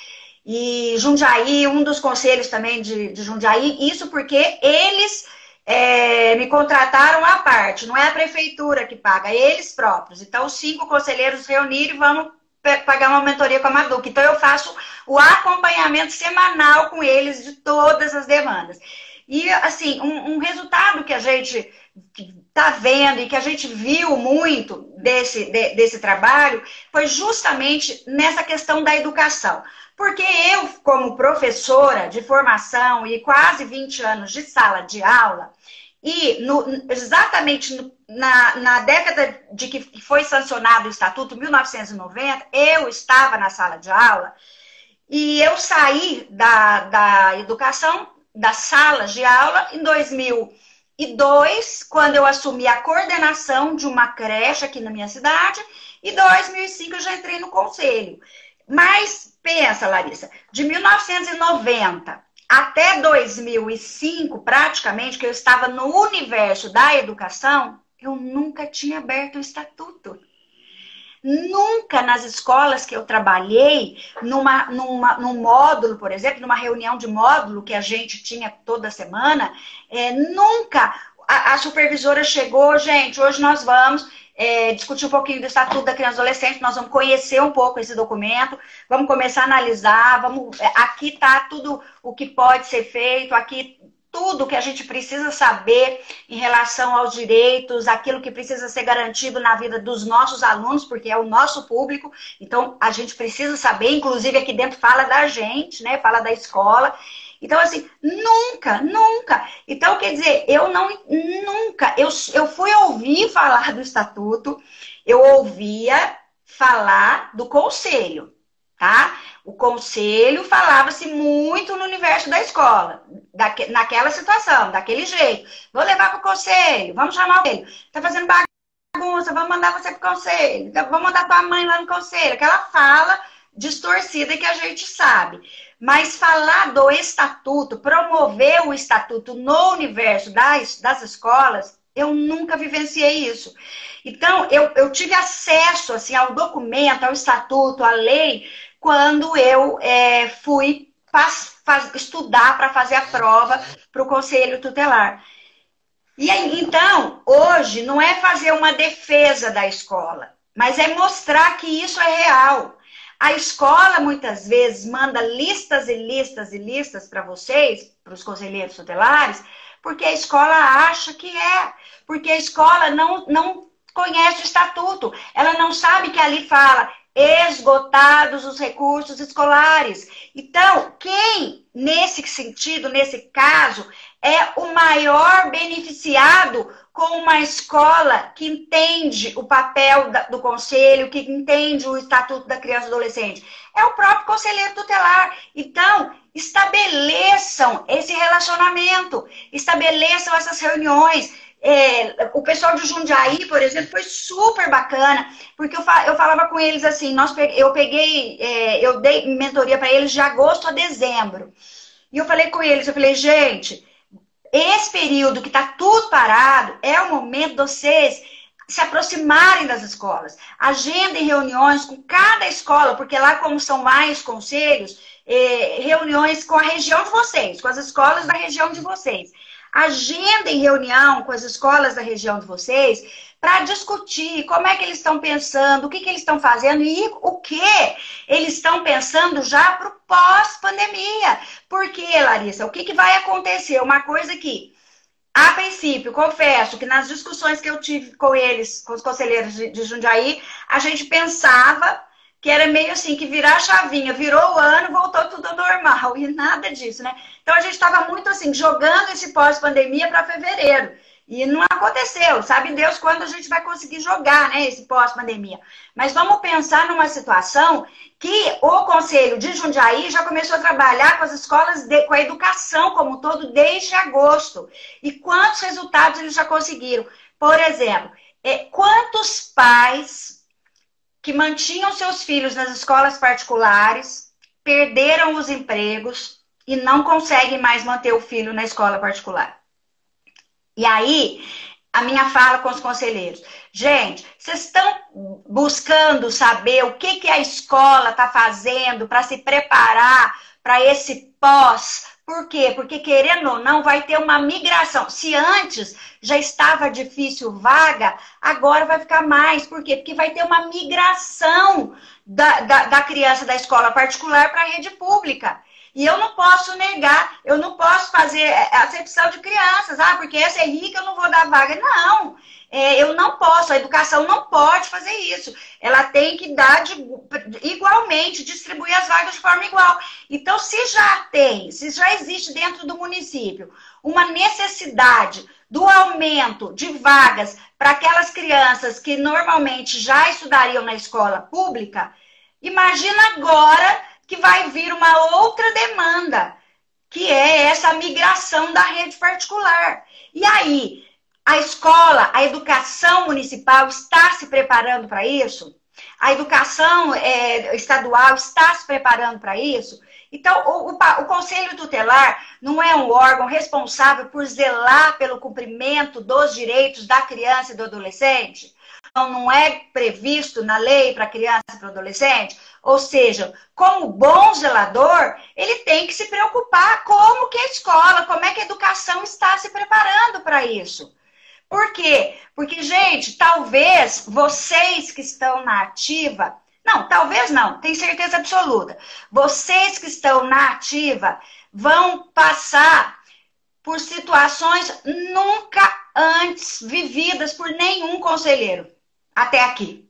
E Jundiaí, um dos conselhos também de, de Jundiaí, isso porque eles é, me contrataram à parte, não é a prefeitura que paga, é eles próprios. Então, cinco conselheiros reuniram e vamos pagar uma mentoria com a Maduca. Então, eu faço o acompanhamento semanal com eles de todas as demandas. E, assim, um, um resultado que a gente está vendo e que a gente viu muito desse, de, desse trabalho foi justamente nessa questão da educação. Porque eu, como professora de formação e quase 20 anos de sala de aula, E no, exatamente no, na, na década de que foi sancionado o Estatuto, 1990, eu estava na sala de aula e eu saí da, da educação, das salas de aula, em 2002, quando eu assumi a coordenação de uma creche aqui na minha cidade, e 2005 eu já entrei no conselho. Mas pensa, Larissa, de 1990 até 2005, praticamente, que eu estava no universo da educação, eu nunca tinha aberto o estatuto. Nunca nas escolas que eu trabalhei, numa, numa, num módulo, por exemplo, numa reunião de módulo que a gente tinha toda semana, é, nunca a, a supervisora chegou, gente, hoje nós vamos é, discutir um pouquinho do Estatuto da Criança e Adolescente, nós vamos conhecer um pouco esse documento, vamos começar a analisar, vamos, é, aqui está tudo o que pode ser feito, aqui tudo que a gente precisa saber em relação aos direitos, aquilo que precisa ser garantido na vida dos nossos alunos, porque é o nosso público, então a gente precisa saber, inclusive aqui dentro fala da gente, né? Fala da escola. Então, assim, nunca, nunca. Então, quer dizer, eu não, nunca, eu, eu fui ouvir falar do estatuto, eu ouvia falar do conselho, tá? O conselho falava-se muito no universo da escola, daque, naquela situação, daquele jeito. Vou levar para o conselho, vamos chamar o conselho. Tá fazendo bagunça, vamos mandar você para o conselho, vamos mandar tua mãe lá no conselho. Aquela fala distorcida que a gente sabe. Mas falar do estatuto, promover o estatuto no universo das, das escolas, eu nunca vivenciei isso. Então, eu, eu tive acesso assim, ao documento, ao estatuto, à lei, quando eu é, fui faz, estudar para fazer a prova para o conselho tutelar. E aí, então, hoje não é fazer uma defesa da escola, mas é mostrar que isso é real. A escola muitas vezes manda listas e listas e listas para vocês, para os conselheiros tutelares, porque a escola acha que é, porque a escola não, não conhece o estatuto, ela não sabe que ali fala esgotados os recursos escolares. Então, quem, nesse sentido, nesse caso, é o maior beneficiado com uma escola que entende o papel do conselho, que entende o estatuto da criança e adolescente. É o próprio conselheiro tutelar. Então, estabeleçam esse relacionamento, estabeleçam essas reuniões. É, o pessoal de Jundiaí, por exemplo, foi super bacana, porque eu, eu falava com eles assim, nós, eu peguei, é, eu dei mentoria para eles de agosto a dezembro. E eu falei com eles, eu falei, gente, esse período que está tudo parado é o momento de vocês se aproximarem das escolas. Agendem reuniões com cada escola, porque lá, como são mais conselhos, eh, reuniões com a região de vocês, com as escolas da região de vocês. Agendem reunião com as escolas da região de vocês para discutir como é que eles estão pensando, o que, que eles estão fazendo e o que eles estão pensando já para o pós-pandemia. Porque, Larissa, o que, que vai acontecer? Uma coisa que, a princípio, confesso que nas discussões que eu tive com eles, com os conselheiros de, Jundiaí, a gente pensava que era meio assim, que virar a chavinha, virou o ano, voltou tudo normal, e nada disso, né? Então a gente estava muito assim, jogando esse pós-pandemia para fevereiro. E não aconteceu, sabe Deus quando a gente vai conseguir jogar, né, esse pós-pandemia. Mas vamos pensar numa situação que o Conselho de Jundiaí já começou a trabalhar com as escolas, de, com a educação como um todo, desde agosto. E quantos resultados eles já conseguiram? Por exemplo, é, quantos pais que mantinham seus filhos nas escolas particulares perderam os empregos e não conseguem mais manter o filho na escola particular? E aí, a minha fala com os conselheiros. Gente, vocês estão buscando saber o que, que a escola está fazendo para se preparar para esse pós? Por quê? Porque, querendo ou não, vai ter uma migração. Se antes já estava difícil vaga, agora vai ficar mais. Por quê? Porque vai ter uma migração da, da, da criança da escola particular para a rede pública. E eu não posso negar, eu não posso fazer acepção de crianças, ah, porque essa é rica, eu não vou dar vaga. Não, é, eu não posso, a educação não pode fazer isso. Ela tem que dar de, igualmente, distribuir as vagas de forma igual. Então, se já tem, se já existe dentro do município uma necessidade do aumento de vagas para aquelas crianças que normalmente já estudariam na escola pública, imagina agora que vai vir uma outra demanda, que é essa migração da rede particular. E aí, a escola, a educação municipal está se preparando para isso? A educação é, estadual está se preparando para isso? Então, o, o, o, Conselho Tutelar não é um órgão responsável por zelar pelo cumprimento dos direitos da criança e do adolescente? Então, não é previsto na lei para criança e para adolescente? Ou seja, como bom zelador, ele tem que se preocupar como que a escola, como é que a educação está se preparando para isso. Por quê? Porque, gente, talvez vocês que estão na ativa, não, talvez não, tenho certeza absoluta. Vocês que estão na ativa vão passar por situações nunca antes vividas por nenhum conselheiro até aqui.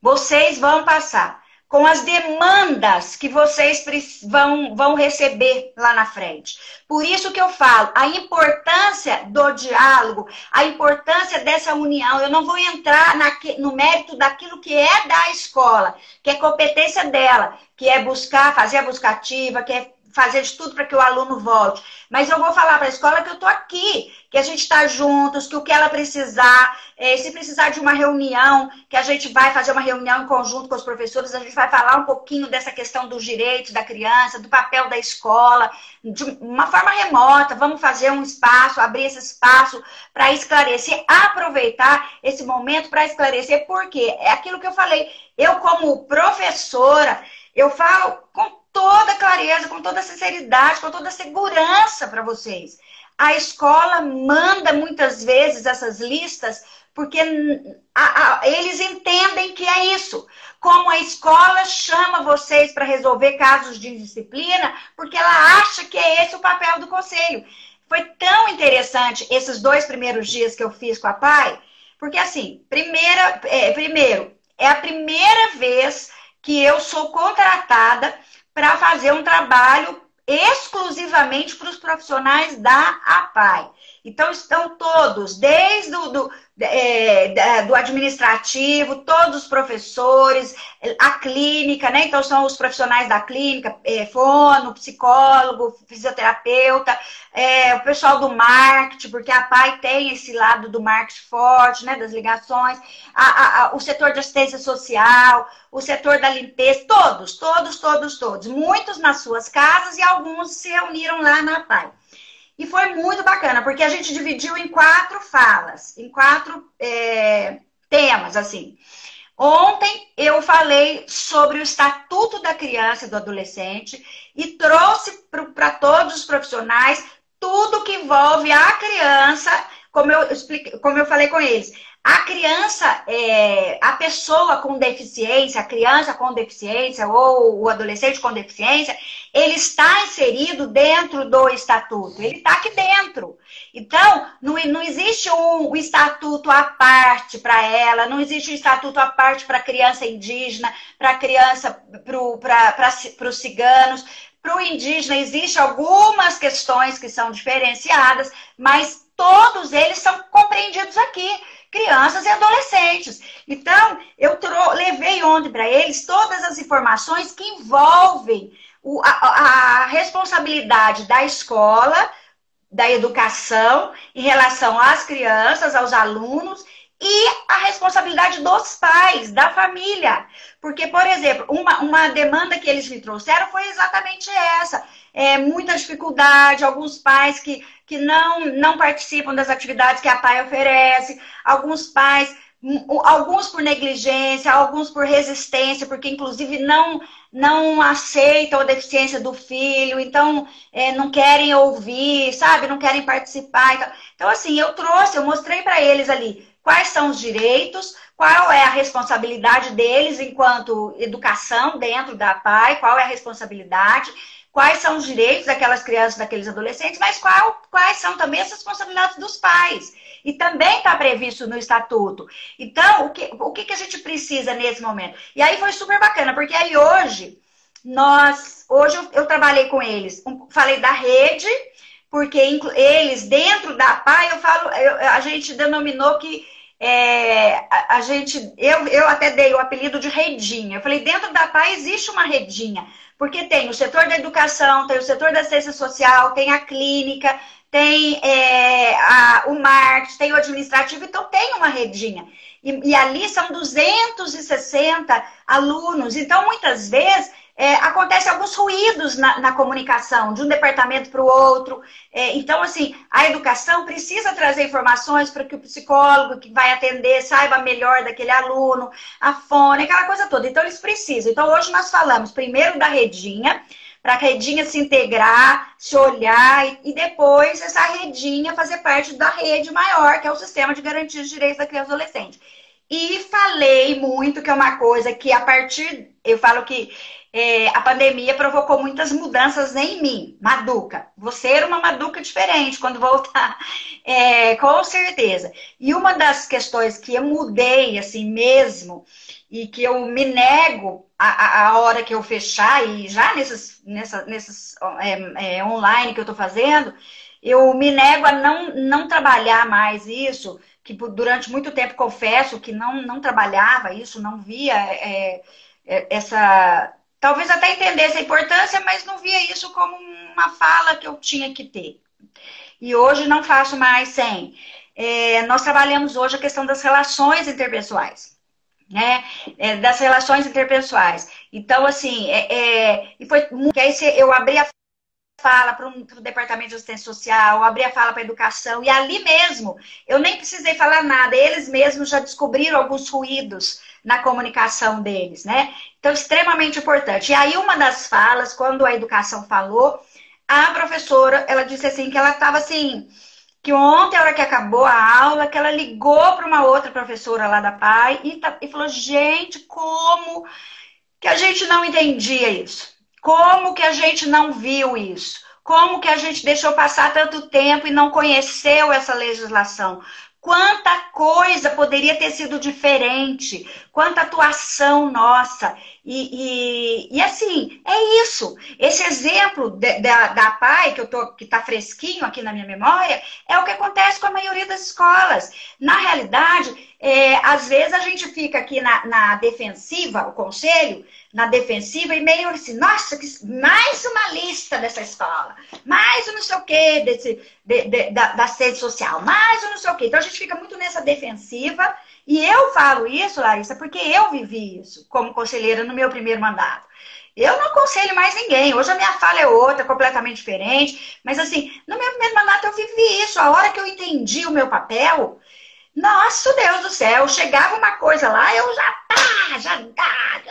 Vocês vão passar com as demandas que vocês vão, vão receber lá na frente. Por isso que eu falo, a importância do diálogo, a importância dessa união. Eu não vou entrar no mérito daquilo que é da escola, que é competência dela, que é buscar, fazer a buscativa, que é fazer de tudo para que o aluno volte. Mas eu vou falar para a escola que eu estou aqui, que a gente está juntos, que o que ela precisar, é, se precisar de uma reunião, que a gente vai fazer uma reunião em conjunto com os professores, a gente vai falar um pouquinho dessa questão dos direitos da criança, do papel da escola, de uma forma remota, vamos fazer um espaço, abrir esse espaço para esclarecer, aproveitar esse momento para esclarecer, porque é aquilo que eu falei, eu como professora, eu falo com toda clareza, com toda sinceridade, com toda segurança para vocês. A escola manda muitas vezes essas listas porque a, a, eles entendem que é isso. Como a escola chama vocês para resolver casos de indisciplina, porque ela acha que é esse o papel do conselho. Foi tão interessante esses dois primeiros dias que eu fiz com a PAI, porque assim, primeira, é, primeiro, é a primeira vez que eu sou contratada para fazer um trabalho exclusivamente para os profissionais da APAI. Então, estão todos, desde o do, é, do administrativo, todos os professores, a clínica, né? Então, são os profissionais da clínica, é, fono, psicólogo, fisioterapeuta, é, o pessoal do marketing, porque a PAI tem esse lado do marketing forte, né? Das ligações, a, a, a, o setor de assistência social, o setor da limpeza, todos, todos, todos, todos. Muitos nas suas casas e alguns se reuniram lá na PAI. E foi muito bacana, porque a gente dividiu em quatro falas, em quatro é, temas, assim. Ontem eu falei sobre o Estatuto da Criança e do Adolescente e trouxe para todos os profissionais tudo que envolve a criança, como eu, expliquei, como eu falei com eles. A criança, é, a pessoa com deficiência, a criança com deficiência ou o adolescente com deficiência, ele está inserido dentro do estatuto, ele está aqui dentro. Então, não, não existe um, um estatuto à parte para ela, não existe um estatuto à parte para a criança indígena, para criança, para os ciganos. Para o indígena, existem algumas questões que são diferenciadas, mas todos eles são compreendidos aqui crianças e adolescentes. Então, eu levei ontem para eles todas as informações que envolvem o, a, a responsabilidade da escola, da educação, em relação às crianças, aos alunos e a responsabilidade dos pais, da família. Porque, por exemplo, uma, uma demanda que eles me trouxeram foi exatamente essa. É, muita dificuldade, alguns pais que que não, não participam das atividades que a PAI oferece, alguns pais, alguns por negligência, alguns por resistência, porque inclusive não, não aceitam a deficiência do filho, então é, não querem ouvir, sabe? Não querem participar. Então, então assim, eu trouxe, eu mostrei para eles ali quais são os direitos, qual é a responsabilidade deles enquanto educação dentro da PAI, qual é a responsabilidade quais são os direitos daquelas crianças, daqueles adolescentes, mas qual, quais são também as responsabilidades dos pais. E também está previsto no estatuto. Então, o que, o que, a gente precisa nesse momento? E aí foi super bacana, porque aí hoje, nós, hoje eu, eu trabalhei com eles, falei da rede, porque eles, dentro da PAI, eu falo, eu, a gente denominou que é, a, a, gente, eu, eu até dei o apelido de redinha. Eu falei, dentro da PAI existe uma redinha, porque tem o setor da educação, tem o setor da ciência social, tem a clínica, tem é, a, o marketing, tem o administrativo, então tem uma redinha. E, e ali são 260 alunos, então muitas vezes é, acontecem alguns ruídos na, na, comunicação de um departamento para o outro. É, então, assim, a educação precisa trazer informações para que o psicólogo que vai atender saiba melhor daquele aluno, a fone, aquela coisa toda. Então, eles precisam. Então, hoje nós falamos primeiro da redinha, para a redinha se integrar, se olhar e depois essa redinha fazer parte da rede maior, que é o sistema de garantia de direitos da criança e adolescente. E falei muito que é uma coisa que a partir, eu falo que é, a pandemia provocou muitas mudanças em mim, Maduca. Você era uma Maduca diferente quando voltar, [laughs] é, com certeza. E uma das questões que eu mudei assim mesmo e que eu me nego a, a hora que eu fechar e já nesses, nessa, nesses é, é, online que eu estou fazendo, eu me nego a não, não trabalhar mais isso, que durante muito tempo confesso que não, não trabalhava isso, não via é, é essa Talvez até entendesse a importância, mas não via isso como uma fala que eu tinha que ter. E hoje não faço mais sem. É, nós trabalhamos hoje a questão das relações interpessoais. Né? É, das relações interpessoais. Então, assim, é, é e foi que aí eu abri a fala para o departamento de assistência social, abri a fala para a educação, e ali mesmo, eu nem precisei falar nada, eles mesmos já descobriram alguns ruídos na comunicação deles, né? Então, extremamente importante. E aí, uma das falas, quando a educação falou, a professora, ela disse assim, que ela estava assim, que ontem, a hora que acabou a aula, que ela ligou para uma outra professora lá da PAI e, e falou, gente, como que a gente não entendia isso? Como que a gente não viu isso? Como que a gente deixou passar tanto tempo e não conheceu essa legislação? Quanta coisa poderia ter sido diferente, quanta atuação nossa. E, e, e assim, é isso. Esse exemplo de, da, da PAI, que eu tô, que está fresquinho aqui na minha memória, é o que acontece com a maioria das escolas. Na realidade, é, às vezes a gente fica aqui na, na defensiva, o conselho, na defensiva, e meio assim, nossa, que, mais uma lista dessa escola, mais um não sei o quê desse, de, de, da, da sede social, mais um não sei o quê. Então a gente fica muito nessa defensiva, e eu falo isso, Larissa, porque eu vivi isso como conselheira no meu primeiro mandato. Eu não aconselho mais ninguém. Hoje a minha fala é outra, completamente diferente. Mas assim, no meu primeiro mandato eu vivi isso. A hora que eu entendi o meu papel, nossa Deus do céu, chegava uma coisa lá, eu já tá, já tá.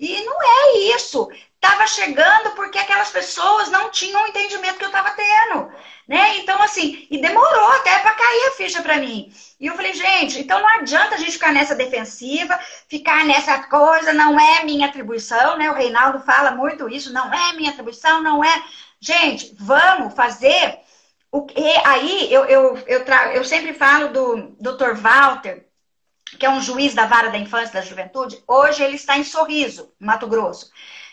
E não é isso. Tava chegando porque aquelas pessoas não tinham o entendimento que eu tava tendo, né? Então assim, e demorou até para cair a ficha para mim. E eu falei, gente, então não adianta a gente ficar nessa defensiva, ficar nessa coisa, não é minha atribuição, né? O Reinaldo fala muito isso, não é minha atribuição, não é. Gente, vamos fazer o que aí eu, eu, eu, tra... eu sempre falo do Dr. Walter, que é um juiz da vara da infância e da juventude, hoje ele está em Sorriso, Mato Grosso.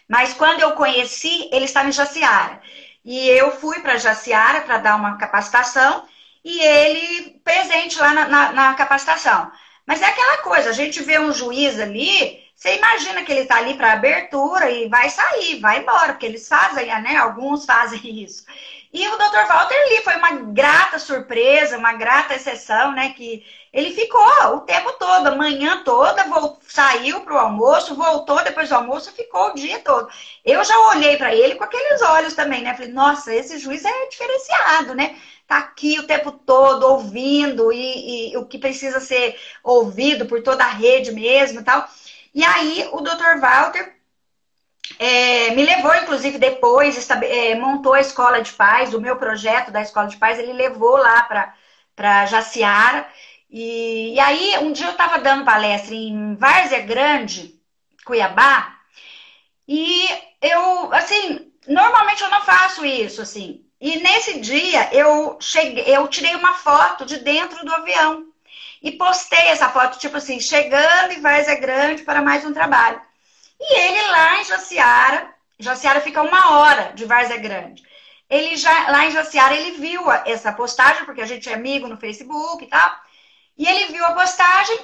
Mas quando eu conheci, ele estava em Jaciara. E eu fui para Jaciara para dar uma capacitação e ele presente lá na, na, na, capacitação. Mas é aquela coisa, a gente vê um juiz ali, você imagina que ele está ali para abertura e vai sair, vai embora, porque eles fazem, né? Alguns [laughs] fazem isso. E o Dr. Walter Lee foi uma grata surpresa, uma grata exceção, né? Que ele ficou o tempo todo, a manhã toda, voltou, saiu para o almoço, voltou depois do almoço, ficou o dia todo. Eu já olhei para ele com aqueles olhos também, né? Falei, nossa, esse juiz é diferenciado, né? Tá aqui o tempo todo ouvindo e, e o que precisa ser ouvido por toda a rede mesmo e tal. E aí o Dr. Walter é, me levou, inclusive, depois, é, montou a escola de paz, o meu projeto da escola de paz, ele levou lá para Jaciara. E, e, aí, um dia eu estava dando palestra em Várzea Grande, Cuiabá, e eu, assim, normalmente eu não faço isso, assim. E nesse dia eu cheguei, eu tirei uma foto de dentro do avião e postei essa foto, tipo assim, chegando em Várzea Grande para mais um trabalho. E ele lá em Jaciara, Jaciara fica uma hora de Várzea Grande. Ele já, lá em Jaciara, ele viu essa postagem, porque a gente é amigo no Facebook e tal. E ele viu a postagem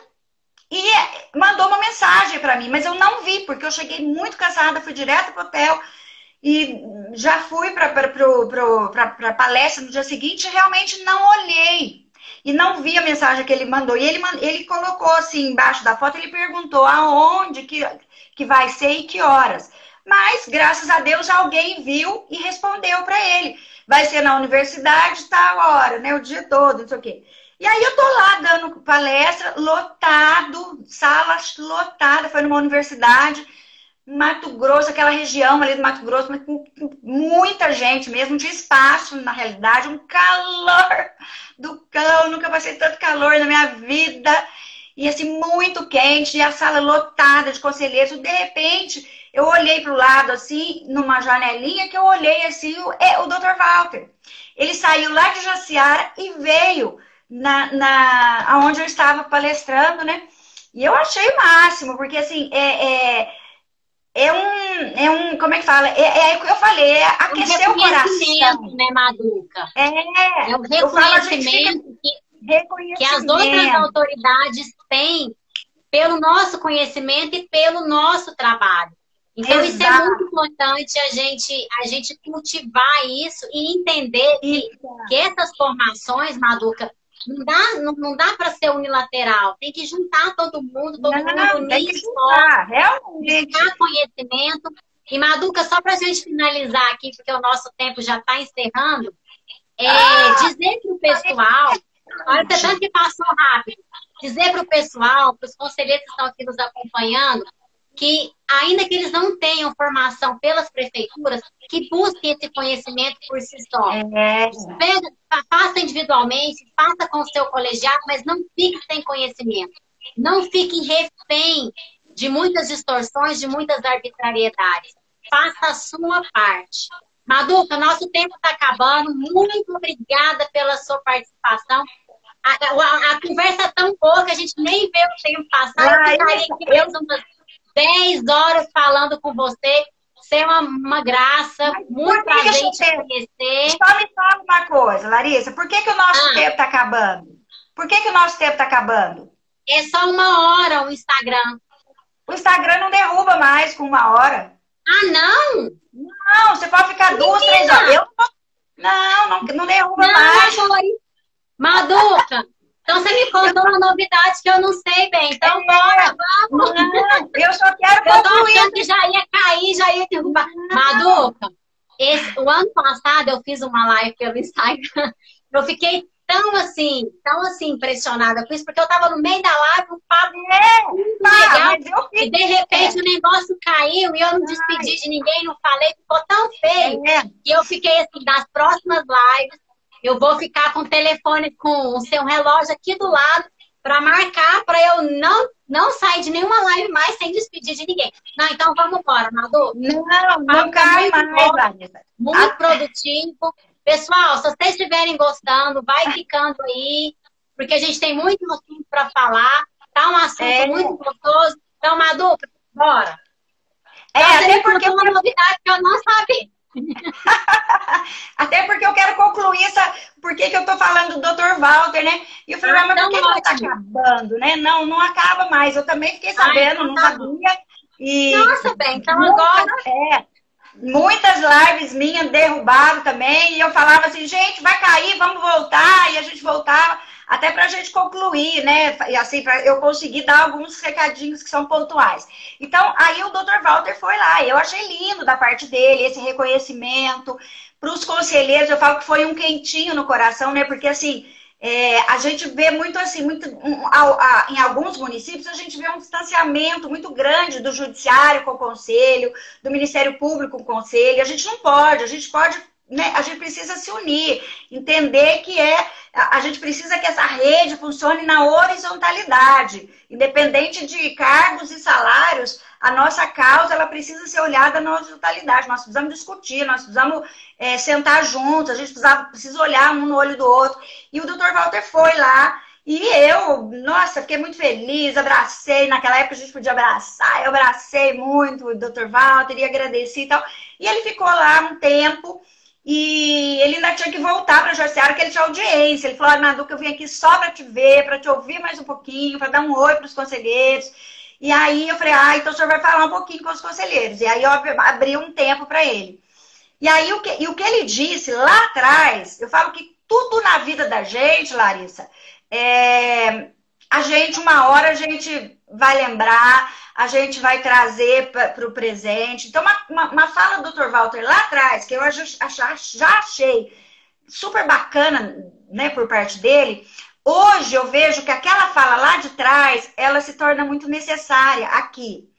e mandou uma mensagem para mim, mas eu não vi, porque eu cheguei muito cansada, fui direto pro hotel e já fui para a palestra no dia seguinte e realmente não olhei. E não vi a mensagem que ele mandou. E ele, ele colocou assim embaixo da foto, ele perguntou aonde que, que vai ser e que horas. Mas, graças a Deus, alguém viu e respondeu para ele. Vai ser na universidade, tal hora, né? O dia todo, não sei o quê. E aí eu tô lá dando palestra, lotado, sala lotada, foi numa universidade, Mato Grosso, aquela região ali do Mato Grosso, mas com muita gente mesmo, de espaço, na realidade, um calor do cão, nunca passei tanto calor na minha vida, e assim, muito quente, e a sala lotada de conselheiros, de repente, eu olhei para o lado, assim, numa janelinha, que eu olhei, assim, o, é, o Dr. Walter. Ele saiu lá de Jaciara e veio na, na aonde eu estava palestrando, né? E eu achei o máximo, porque assim, é, é, é um, é um, como é que fala? É, é o que eu falei, é aquecer um o coração. né, Maduca? É, é o reconhecimento que, que as outras autoridades têm pelo nosso conhecimento e pelo nosso trabalho. Então, Exato. isso é muito importante a gente, a gente cultivar isso e entender que, que essas formações, Maduca, não dá, não, não dá para ser unilateral. Tem que juntar todo mundo, todo não, mundo nisso. Realmente. Buscar conhecimento. E, Maduca, só para a gente finalizar aqui, porque o nosso tempo já está encerrando, é, ah, dizer para o pessoal, olha, tanto que passou rápido, dizer para o pessoal, para os conselheiros que estão aqui nos acompanhando, que, ainda que eles não tenham formação pelas prefeituras, que busquem esse conhecimento por si só. É. faça individualmente, faça com o seu colegiado, mas não fique sem conhecimento. Não fique refém de muitas distorções, de muitas arbitrariedades. Faça a sua parte. Maduca, nosso tempo está acabando. Muito obrigada pela sua participação. A, a, a, conversa é tão boa que a gente nem vê o tempo passar. Ah, eu mais umas 10 horas falando com você. Você é uma, uma graça, Mas muito pra gente te conhecer. Só me fala uma coisa, Larissa. Por que, que o nosso ah. tempo tá acabando? Por que, que o nosso tempo tá acabando? É só uma hora o Instagram. O Instagram não derruba mais com uma hora. Ah, não? Não, você pode ficar Menina. duas, três horas. Eu não, não, não derruba não, mais. Maduca, então você me contou uma novidade que eu não sei bem. Então, é, bora, vamos. Não, tô achando que já ia cair, já ia derrubar. Maduca, esse, o ano passado eu fiz uma live pelo Instagram. Eu fiquei tão assim, tão assim impressionada com isso, porque eu tava no meio da live, um papo é, legal, e de repente é. o negócio caiu e eu não despedi de ninguém, não falei, ficou tão feio é. que eu fiquei assim, das próximas lives, eu vou ficar com o telefone, com o seu relógio aqui do lado, para marcar, para eu não, não sair de nenhuma live mais sem despedir de ninguém. Não, então vamos embora, Madu. Não, não cai mais, Muito produtivo. Pessoal, se vocês estiverem gostando, vai ficando aí, porque a gente tem muito assunto para falar. Tá um assunto é. muito gostoso. Então, Madu, bora. É, então, até porque uma novidade que eu não sabia. [laughs] Até porque eu quero concluir essa. Por que, que eu tô falando do Dr. Walter, né? E eu falei, ah, mas por que, que tá acabando, né? Não, não acaba mais. Eu também fiquei sabendo, Ai, não tá sabia. E Nossa, bem, então agora. É, muitas lives minhas derrubaram também. E eu falava assim, gente, vai cair, vamos voltar. E a gente voltava até para a gente concluir, né? E assim, para eu conseguir dar alguns recadinhos que são pontuais. Então, aí o Dr. Walter foi lá. Eu achei lindo da parte dele esse reconhecimento. Para os conselheiros, eu falo que foi um quentinho no coração, né? Porque assim. É, a gente vê muito assim, muito, um, a, a, em alguns municípios, a gente vê um distanciamento muito grande do judiciário com o conselho, do Ministério Público com o conselho. A gente não pode, a gente pode né, a gente precisa se unir, entender que é a gente precisa que essa rede funcione na horizontalidade, independente de cargos e salários, a nossa causa ela precisa ser olhada na totalidade. Nós precisamos discutir, nós precisamos é, sentar juntos, a gente precisava, precisa olhar um no olho do outro. E o doutor Walter foi lá. E eu, nossa, fiquei muito feliz, abracei. Naquela época a gente podia abraçar, eu abracei muito o Dr. Walter e agradeci e tal. E ele ficou lá um tempo. E ele ainda tinha que voltar para Josiara, que ele tinha audiência. Ele falou: Maduca, eu vim aqui só para te ver, para te ouvir mais um pouquinho, para dar um oi para os conselheiros. E aí eu falei: Ah, então o senhor vai falar um pouquinho com os conselheiros. E aí eu abri um tempo para ele. E aí o que, e o que ele disse lá atrás, eu falo que tudo na vida da gente, Larissa, é, a gente, uma hora, a gente vai lembrar, a gente vai trazer para o presente. Então, uma, uma, uma, fala do Dr. Walter lá atrás, que eu já, já achei super bacana né, por parte dele, hoje eu vejo que aquela fala lá de trás, ela se torna muito necessária aqui.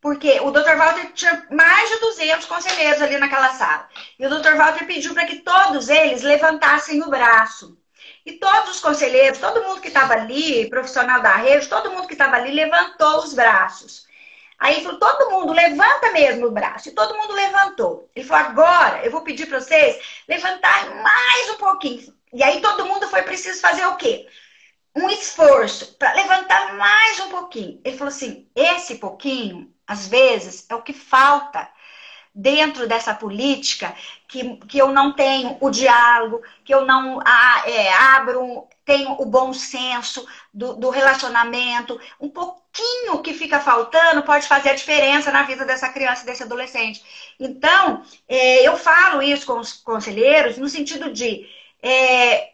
Porque o Dr. Walter tinha mais de 200 conselheiros ali naquela sala. E o Dr. Walter pediu para que todos eles levantassem o braço. E todos os conselheiros, todo mundo que estava ali, profissional da rede, todo mundo que estava ali levantou os braços. Aí ele falou: todo mundo levanta mesmo o braço. E todo mundo levantou. Ele falou: agora eu vou pedir para vocês levantar mais um pouquinho. E aí todo mundo foi preciso fazer o quê? Um esforço para levantar mais um pouquinho. Ele falou assim: esse pouquinho, às vezes, é o que falta dentro dessa política que, que eu não tenho o diálogo, que eu não ah, é, abro, tenho o bom senso do, do, relacionamento. Um pouquinho que fica faltando pode fazer a diferença na vida dessa criança, desse adolescente. Então, é, eu falo isso com os conselheiros no sentido de é,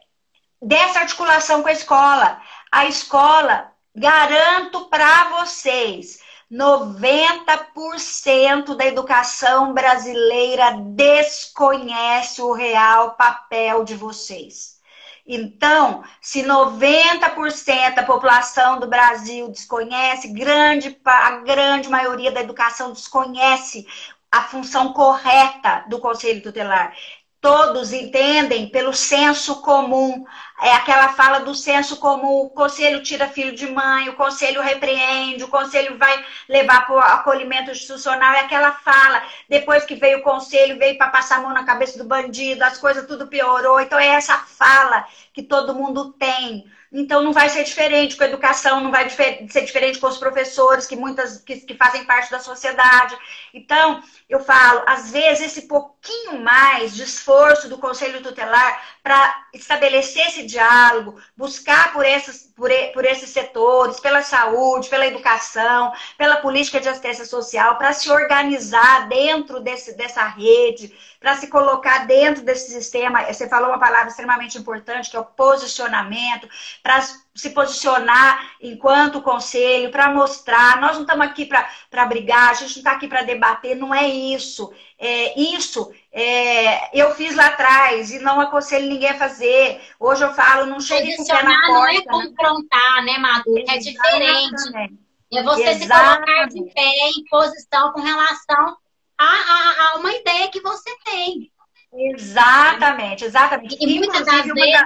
dessa articulação com a escola. A escola, garanto para vocês, 90% da educação brasileira desconhece o real papel de vocês. Então, se 90% da população do Brasil desconhece, grande, a grande maioria da educação desconhece a função correta do Conselho Tutelar todos entendem pelo senso comum. É aquela fala do senso comum: o conselho tira filho de mãe, o conselho repreende, o conselho vai levar para o acolhimento institucional. É aquela fala. Depois que veio o conselho, veio para passar a mão na cabeça do bandido, as coisas tudo piorou. Então é essa fala que todo mundo tem. Então não vai ser diferente com a educação, não vai ser diferente com os professores que muitas que, que fazem parte da sociedade. Então, eu falo, às vezes esse pouquinho mais de esforço do conselho tutelar para estabelecer esse diálogo, buscar por esses, por, por esses setores, pela saúde, pela educação, pela política de assistência social, para se organizar dentro desse, dessa rede, para se colocar dentro desse sistema. Você falou uma palavra extremamente importante, que é o posicionamento, para se posicionar enquanto conselho, para mostrar. Nós não estamos aqui para brigar, a gente não está aqui para debater, não é isso. É, isso é, eu fiz lá atrás e não aconselho ninguém a fazer. Hoje eu falo, não chegue com o pé na porta. não é confrontar, né, Madu? É diferente. É você Exatamente. se colocar de pé em posição com relação a, a, a uma ideia que você tem. Exatamente, exatamente. E muitas das vezes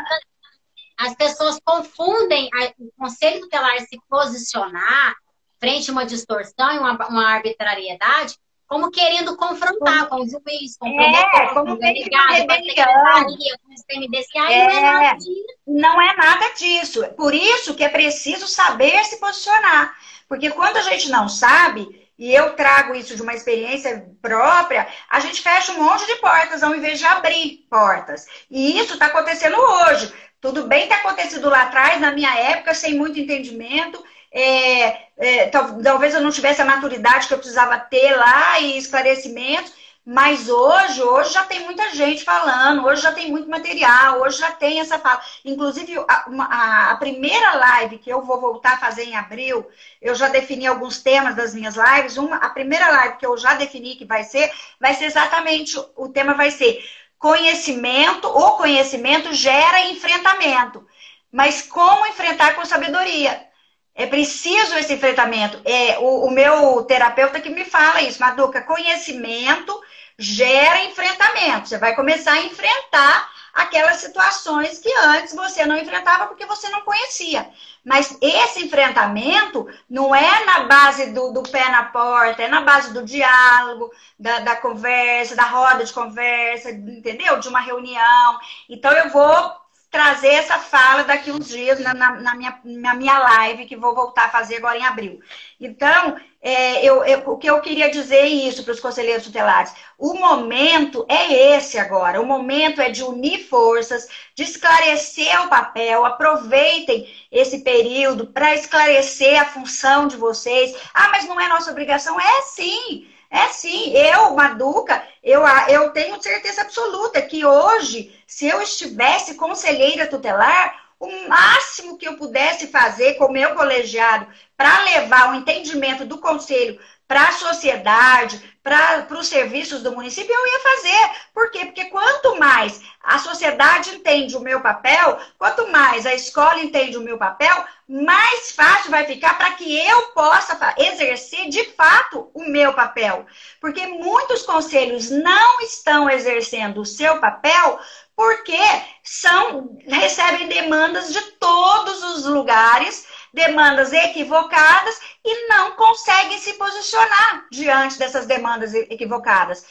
as pessoas confundem o conselho tutelar se posicionar frente a uma distorção e uma, uma arbitrariedade como querendo confrontar como, com o juiz, com o é, como com o delegado, com a secretaria, com o PMDCA, é, não é nada disso. Não é nada disso. Por isso que é preciso saber se posicionar. Porque quando a gente não sabe, e eu trago isso de uma experiência própria, a gente fecha um monte de portas ao invés de abrir portas. E isso está acontecendo hoje. Tudo bem ter acontecido lá atrás, na minha época, sem muito entendimento. É, é, talvez eu não tivesse a maturidade que eu precisava ter lá e esclarecimentos, mas hoje, hoje já tem muita gente falando, hoje já tem muito material, hoje já tem essa fala. Inclusive, a, a, a, primeira live que eu vou voltar a fazer em abril, eu já defini alguns temas das minhas lives. Uma, a primeira live que eu já defini que vai ser, vai ser exatamente, o tema vai ser conhecimento, o conhecimento gera enfrentamento. Mas como enfrentar com sabedoria? É preciso esse enfrentamento. É o, o meu terapeuta que me fala isso, Maduca, conhecimento gera enfrentamento. Você vai começar a enfrentar aquelas situações que antes você não enfrentava porque você não conhecia. Mas esse enfrentamento não é na base do, do pé na porta, é na base do diálogo, da, da conversa, da roda de conversa, entendeu? De uma reunião. Então eu vou trazer essa fala daqui uns dias na, na, na, minha, na minha live, que vou voltar a fazer agora em abril. Então, é, eu, eu, o que eu queria dizer é isso para os conselheiros tutelares. O momento é esse agora. O momento é de unir forças, de esclarecer o papel. Aproveitem esse período para esclarecer a função de vocês. Ah, mas não é nossa obrigação? É sim. É sim, eu, Maduca, eu, eu tenho certeza absoluta que hoje, se eu estivesse conselheira tutelar, o máximo que eu pudesse fazer com o meu colegiado para levar o entendimento do conselho para a sociedade, para os serviços do município, eu ia fazer. Por quê? Porque quanto mais a sociedade entende o meu papel, quanto mais a escola entende o meu papel, mais fácil vai ficar para que eu possa exercer de fato o meu papel. Porque muitos conselhos não estão exercendo o seu papel porque são recebem demandas de todos os lugares demandas equivocadas e não conseguem se posicionar diante dessas demandas equivocadas.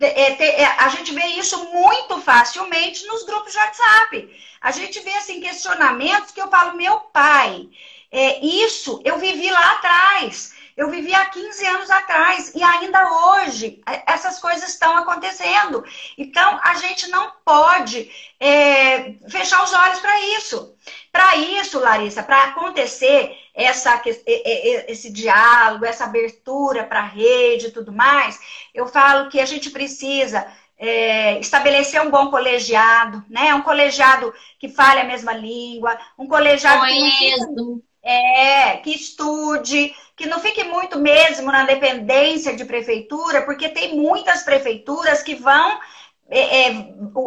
É, é, a gente vê isso muito facilmente nos grupos de WhatsApp. A gente vê assim questionamentos que eu falo, meu pai, é, isso eu vivi lá atrás. Eu vivi há 15 anos atrás e ainda hoje essas coisas estão acontecendo. Então a gente não pode é, fechar os olhos para isso. Para isso, Larissa, para acontecer essa, esse diálogo, essa abertura para a rede e tudo mais, eu falo que a gente precisa é, estabelecer um bom colegiado, né? Um colegiado que fale a mesma língua, um colegiado que, é, que estude, que não fique muito mesmo na dependência de prefeitura, porque tem muitas prefeituras que vão é, é,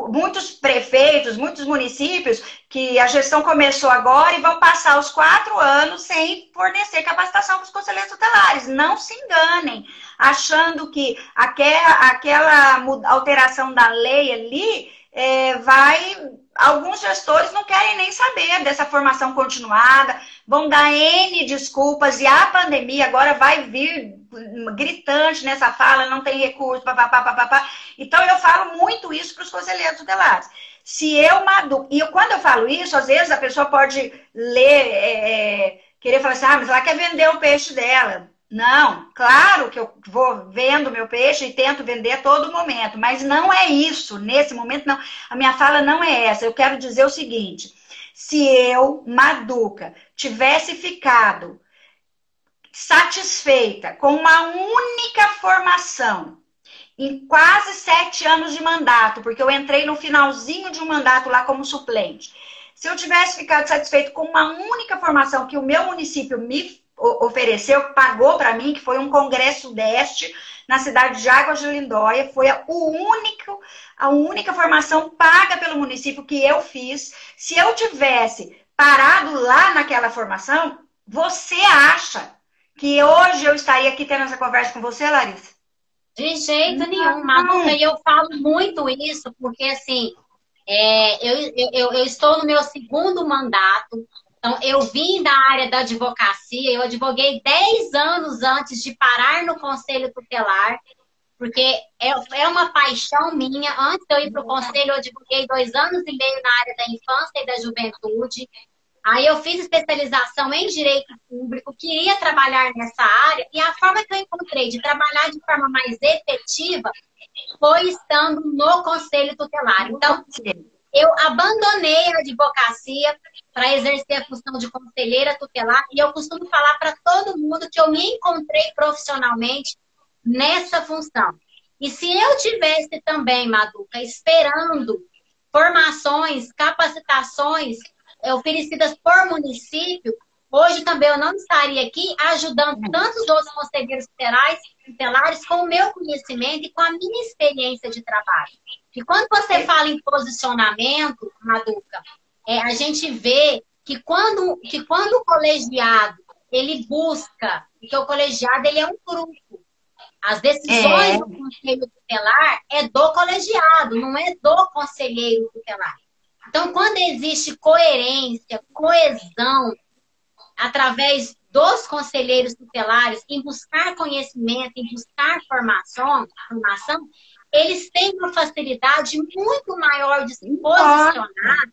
muitos prefeitos, muitos municípios que a gestão começou agora e vão passar os quatro anos sem fornecer capacitação para os conselheiros tutelares. Não se enganem, achando que aquela, aquela alteração da lei ali é, vai. Alguns gestores não querem nem saber dessa formação continuada, vão dar N desculpas e a pandemia agora vai vir gritante nessa fala, não tem recurso, papapá, papapá. Então eu falo muito isso para os conselheiros tutelares. Se eu maduro, e quando eu falo isso, às vezes a pessoa pode ler, é, é, querer falar assim, ah, mas ela quer vender o peixe dela. Não, claro que eu vou vendo meu peixe e tento vender a todo momento, mas não é isso. Nesse momento, não. A minha fala não é essa. Eu quero dizer o seguinte: se eu, Maduca, tivesse ficado satisfeita com uma única formação em quase sete anos de mandato, porque eu entrei no finalzinho de um mandato lá como suplente. Se eu tivesse ficado satisfeito com uma única formação que o meu município me ofereceu, pagou para mim, que foi um congresso deste na cidade de Águas de Lindóia, foi a, o único, a única formação paga pelo município que eu fiz. Se eu tivesse parado lá naquela formação, você acha que hoje eu estaria aqui tendo essa conversa com você, Larissa? De jeito nenhum, Manuca, e eu falo muito isso, porque assim, é, eu, eu, eu estou no meu segundo mandato, então eu vim da área da advocacia, eu advoguei 10 anos antes de parar no conselho tutelar, porque é, é uma paixão minha. Antes de eu ir para o conselho, eu advoguei dois anos e meio na área da infância e da juventude. Aí eu fiz especialização em direito público, queria trabalhar nessa área, e a forma que eu encontrei de trabalhar de forma mais efetiva foi estando no conselho tutelar. Então, eu abandonei a advocacia para exercer a função de conselheira tutelar, e eu costumo falar para todo mundo que eu me encontrei profissionalmente nessa função. E se eu tivesse também, Maduca, esperando formações, capacitações oferecidas por município, hoje também eu não estaria aqui ajudando tantos outros conselheiros tutelares, tutelares com o meu conhecimento e com a minha experiência de trabalho. E quando você fala em posicionamento, Maduca, é, a gente vê que quando, que quando o colegiado ele busca, porque o colegiado ele é um grupo, As decisões é. do conselho tutelar é do colegiado, não é do conselheiro tutelar. Então, quando existe coerência, coesão, através dos conselheiros tutelares em buscar conhecimento, em buscar formação, formação eles têm uma facilidade muito maior de se posicionar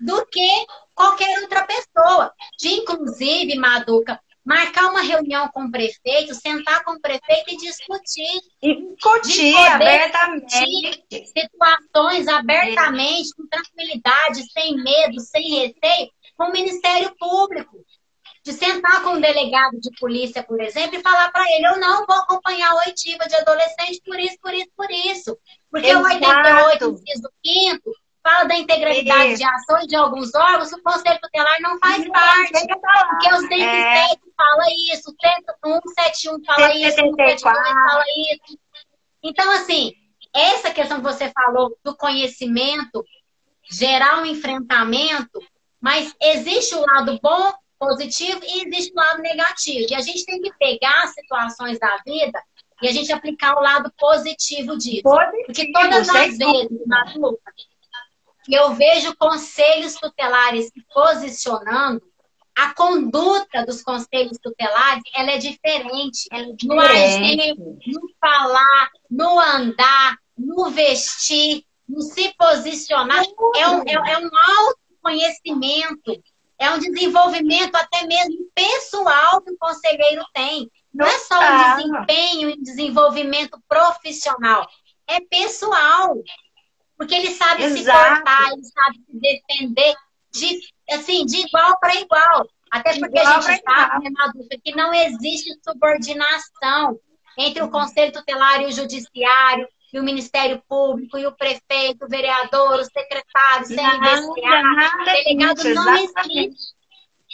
do que qualquer outra pessoa. De, inclusive, Maduca, marcar uma reunião com o prefeito, sentar com o prefeito e discutir. E discutir abertamente. Situações abertamente, com tranquilidade, sem medo, sem receio, com o Ministério Público. De sentar com um delegado de polícia, por exemplo, e falar para ele: eu não vou acompanhar a oitiva de adolescente por isso, por isso, por isso. Porque Exato. o 88, inciso 5 fala da integralidade de ações de alguns órgãos, o Conselho Tutelar não faz não parte. Porque o 107 é. fala isso, o 171 fala isso, o 172 fala isso. Então, assim, essa questão que você falou do conhecimento, gerar um enfrentamento, mas existe o lado bom, positivo, e existe o lado negativo. E a gente tem que pegar as situações da vida e a gente aplicar o lado positivo disso. Positivo, Porque todas as vezes, na luta, que eu vejo conselhos tutelares se posicionando, a conduta dos conselhos tutelares ela é diferente. Ela é. No agir, no falar, no andar, no vestir, no se posicionar. É um, é, é um autoconhecimento, é um desenvolvimento até mesmo pessoal que o conselheiro tem. Não é só um desempenho e desenvolvimento profissional, é pessoal. Porque ele sabe Exato. se portar, ele sabe se defender de, assim, de igual para igual. Até porque igual a gente sabe, né, Maduca, que não existe subordinação entre o Conselho Tutelar e o Judiciário, e o Ministério Público, e o prefeito, o vereador, o secretário, o CNBCA, o delegado, não existe.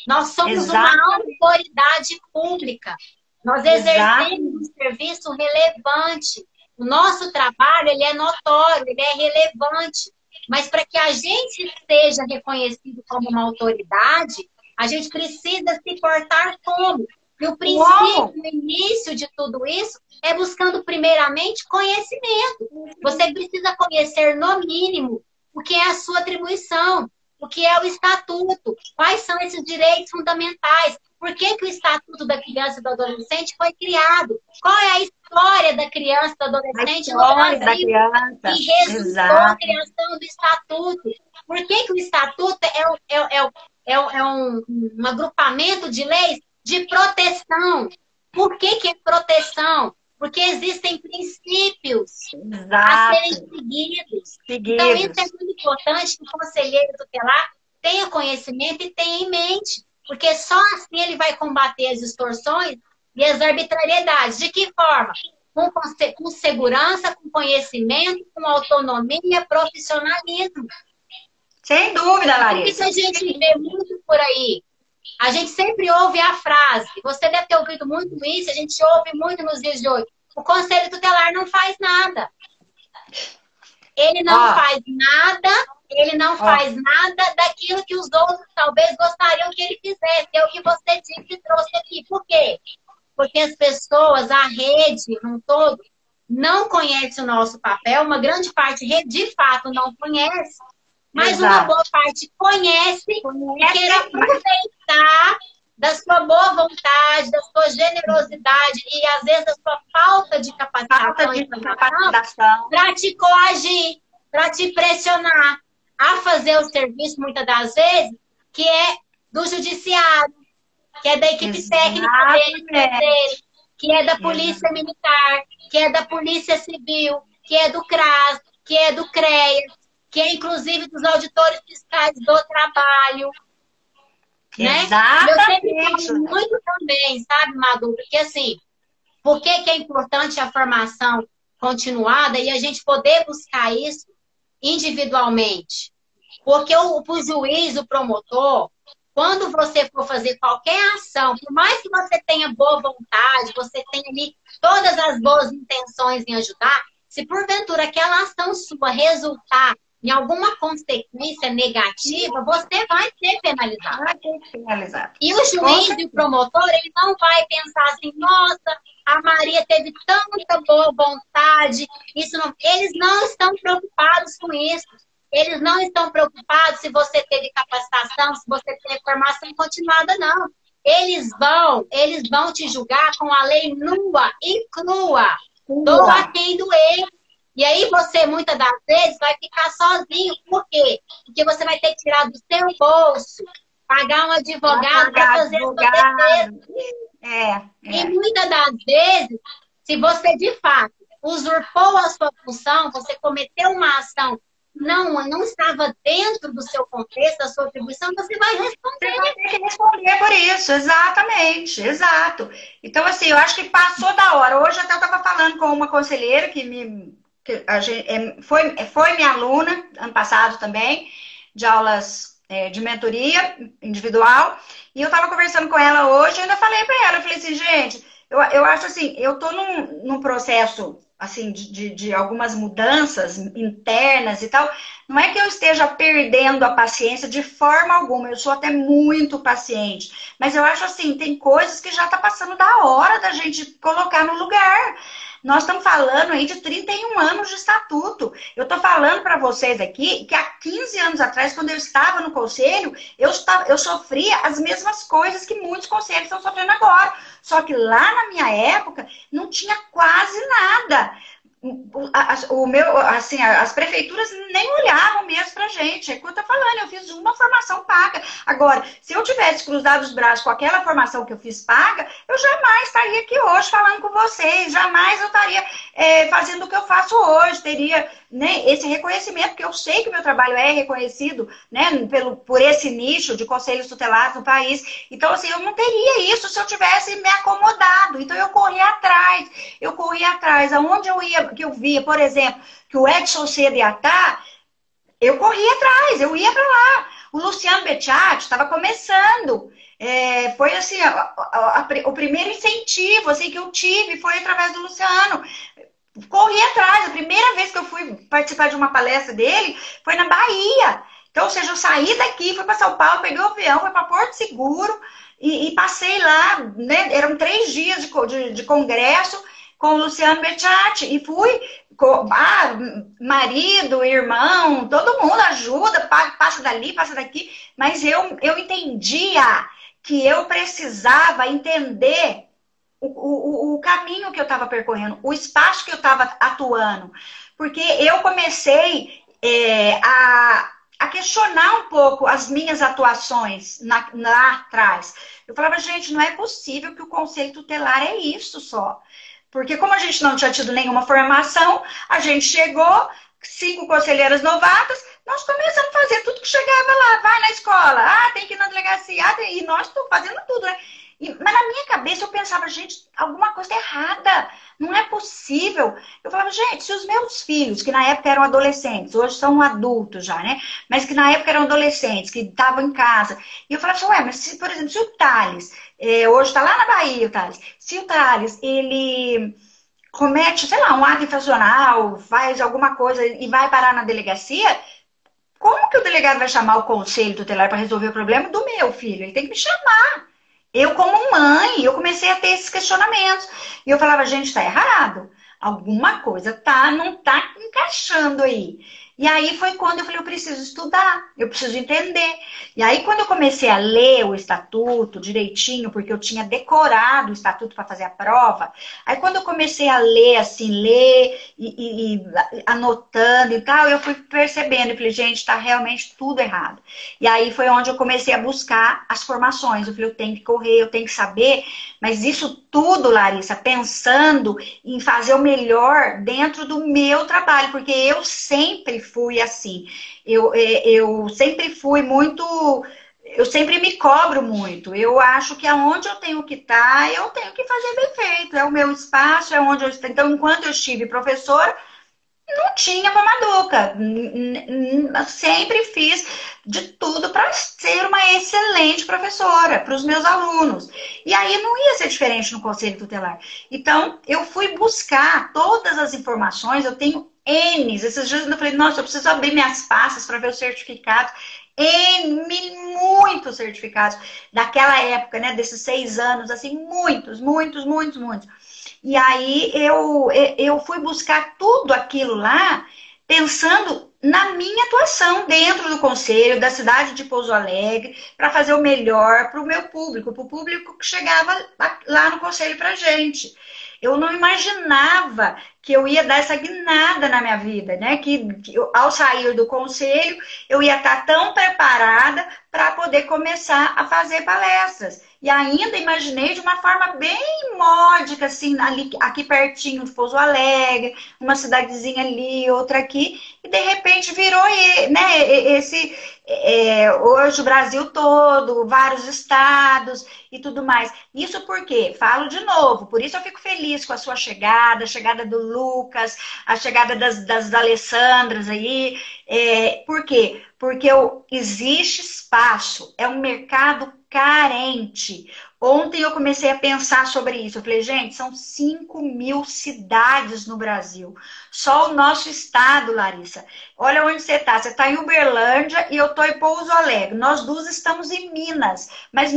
Nós somos Exato. uma autoridade pública. Nós exercemos um serviço relevante. O nosso trabalho ele é notório, ele é relevante. Mas para que a gente seja reconhecido como uma autoridade, a gente precisa se portar como? E o princípio, o início de tudo isso é buscando primeiramente conhecimento. Você precisa conhecer no mínimo o que é a sua atribuição, o que é o estatuto, quais são esses direitos fundamentais, por que, que o Estatuto da Criança e do Adolescente foi criado? Qual é a história da criança e do adolescente no Brasil? Da criança. E resultou a criação do Estatuto. Por que, que o Estatuto é, é, é, é, é um, um agrupamento de leis de proteção? Por que, que é proteção? Porque existem princípios Exato. a serem seguidos. seguidos. Então, isso é muito importante que o conselheiro tutelar tenha conhecimento e tenha em mente. Porque só assim ele vai combater as distorções e as arbitrariedades. De que forma? Com, com segurança, com conhecimento, com autonomia, profissionalismo. Sem dúvida, Larissa. Isso a gente vê muito por aí. A gente sempre ouve a frase, você deve ter ouvido muito isso, a gente ouve muito nos dias de hoje. O conselho tutelar não faz nada. Ele não ah. faz nada ele não faz nada daquilo que os outros talvez gostariam que ele fizesse. É o que você disse e trouxe aqui. Por quê? Porque as pessoas, a rede no todo, não conhece o nosso papel. Uma grande parte, de fato, não conhece. Mas Exato. uma boa parte conhece, conhece e quer aproveitar da sua boa vontade, da sua generosidade e às vezes da sua falta de capacitação, falta de capacitação. para te coagir, para te pressionar a fazer o serviço, muitas das vezes, que é do judiciário, que é da equipe técnica dele, que é da polícia militar, que é da polícia civil, que é do CRAS, que é do CREA, que é inclusive dos auditores fiscais do trabalho. Né? Eu sempre falo muito também, sabe, Madu? Porque assim, por que, que é importante a formação continuada e a gente poder buscar isso individualmente. Porque o, o juiz, o promotor, quando você for fazer qualquer ação, por mais que você tenha boa vontade, você tenha ali todas as boas intenções em ajudar, se porventura aquela ação sua resultar em alguma consequência negativa, você vai ser penalizado. Vai ser penalizado. E o juiz e o promotor, ele não vai pensar assim, nossa, a Maria teve tanta boa vontade, isso não... eles não estão preocupados com isso. Eles não estão preocupados se você teve capacitação, se você teve formação continuada, não. Eles vão, eles vão te julgar com a lei nua e crua. Doa quem doer. E aí você, muitas das vezes, vai ficar sozinho. Por quê? Porque você vai ter que tirar do seu bolso, pagar um advogado para fazer advogado. sua defesa. É, é. E muitas das vezes, se você de fato usurpou a sua função, você cometeu uma ação não, não estava dentro do seu contexto, da sua atribuição, você vai responder. Você vai ter que responder por isso, exatamente, exato. Então, assim, eu acho que passou da hora. Hoje até eu estava falando com uma conselheira que me que a gente, é, foi, foi minha aluna, ano passado também, de aulas é, de mentoria individual, e eu estava conversando com ela hoje e ainda falei para ela, eu falei assim, gente, eu, eu acho assim, eu estou num, num processo assim, de, de, algumas mudanças internas e tal, não é que eu esteja perdendo a paciência de forma alguma, eu sou até muito paciente, mas eu acho assim, tem coisas que já está passando da hora da gente colocar no lugar. Nós estamos falando aí de 31 anos de estatuto. Eu estou falando para vocês aqui que há 15 anos atrás, quando eu estava no conselho, eu, estava, eu sofria as mesmas coisas que muitos conselhos estão sofrendo agora. Só que lá na minha época não tinha quase nada o meu, assim, as prefeituras nem olhavam mesmo pra gente. É que eu tô falando, eu fiz uma formação paga. Agora, se eu tivesse cruzado os braços com aquela formação que eu fiz paga, eu jamais estaria aqui hoje falando com vocês, jamais eu estaria é, fazendo o que eu faço hoje, teria né, esse reconhecimento, porque eu sei que o meu trabalho é reconhecido né, pelo, por esse nicho de conselhos tutelados no país. Então, assim, eu não teria isso se eu tivesse me acomodado. Então, eu corri atrás, eu corri atrás. Aonde eu ia, que eu via, por exemplo, que o Edson estar, eu corri atrás, eu ia para lá. O Luciano Bettiati estava começando. É, foi assim, a, a, a, o primeiro incentivo assim, que eu tive foi através do Luciano corri atrás. A primeira vez que eu fui participar de uma palestra dele foi na Bahia. Então, ou seja, eu saí daqui, fui para São Paulo, peguei o avião, fui para Porto Seguro e, e, passei lá, né? Eram três dias de, de, de congresso com o Luciano Bettiati e fui ah, marido, irmão, todo mundo ajuda, passa dali, passa daqui, mas eu, eu entendia que eu precisava entender o, o, caminho que eu estava percorrendo, o espaço que eu estava atuando. Porque eu comecei é, a, a questionar um pouco as minhas atuações na, lá atrás. Eu falava, gente, não é possível que o conselho tutelar é isso só. Porque como a gente não tinha tido nenhuma formação, a gente chegou, cinco conselheiras novatas, nós começamos a fazer tudo que chegava lá. Vai na escola, ah, tem que ir na delegacia, ah, e nós estamos fazendo tudo, né? E, mas na minha cabeça eu pensava, gente, alguma coisa errada. Não é possível. Eu falava, gente, se os meus filhos, que na época eram adolescentes, hoje são adultos já, né? Mas que na época eram adolescentes, que estavam em casa. E eu falava assim, ué, mas se, por exemplo, se o Thales, é, hoje está lá na Bahia, o Thales, se o Thales, ele comete, sei lá, um ato infracional, faz alguma coisa e vai parar na delegacia, como que o delegado vai chamar o conselho tutelar para resolver o problema do meu filho? Ele tem que me chamar. Eu, como mãe, eu comecei a ter esses questionamentos. E eu falava, gente, tá errado. Alguma coisa tá, não tá encaixando aí. E aí foi quando eu falei, eu preciso estudar, eu preciso entender. E aí quando eu comecei a ler o estatuto direitinho, porque eu tinha decorado o estatuto para fazer a prova, aí quando eu comecei a ler, assim, ler e, e, e anotando e tal, eu fui percebendo, eu falei, gente, está realmente tudo errado. E aí foi onde eu comecei a buscar as formações. Eu falei, eu tenho que correr, eu tenho que saber, mas isso tudo, Larissa, pensando em fazer o melhor dentro do meu trabalho, porque eu sempre fui assim. Eu, é, eu sempre fui muito. Eu sempre me cobro muito. Eu acho que aonde eu tenho que estar, eu tenho que fazer bem feito. É o meu espaço, é onde eu estou. Então, enquanto eu estive professora, não tinha mamaduca. Sempre fiz de tudo para ser uma excelente professora para os meus alunos. E aí não ia ser diferente no conselho tutelar. Então, eu fui buscar todas as informações, eu tenho N. Esses dias eu falei, nossa, eu preciso abrir minhas pastas para ver os certificados. N, muitos certificados daquela época, né? Desses seis anos, assim, muitos, muitos, muitos, muitos. E aí eu, eu fui buscar tudo aquilo lá, pensando na minha atuação dentro do conselho da cidade de Pouso Alegre, para fazer o melhor para o meu público, para o público que chegava lá no conselho para gente. Eu não imaginava que eu ia dar essa guinada na minha vida, né? Que, que ao sair do conselho eu ia estar tão preparada para poder começar a fazer palestras. E ainda imaginei de uma forma bem módica, assim, ali, aqui pertinho de Pouso Alegre, uma cidadezinha ali, outra aqui, e de repente virou né, esse. É, hoje o Brasil todo, vários estados e tudo mais. Isso porque, falo de novo, por isso eu fico feliz com a sua chegada, a chegada do Lucas, a chegada das, das Alessandras aí. É, por quê? Porque existe espaço, é um mercado carente. Ontem eu comecei a pensar sobre isso. Eu falei, gente, são 5 mil cidades no Brasil. Só o nosso estado, Larissa. Olha onde você está. Você está em Uberlândia e eu estou em Pouso Alegre. Nós duas estamos em Minas. Mas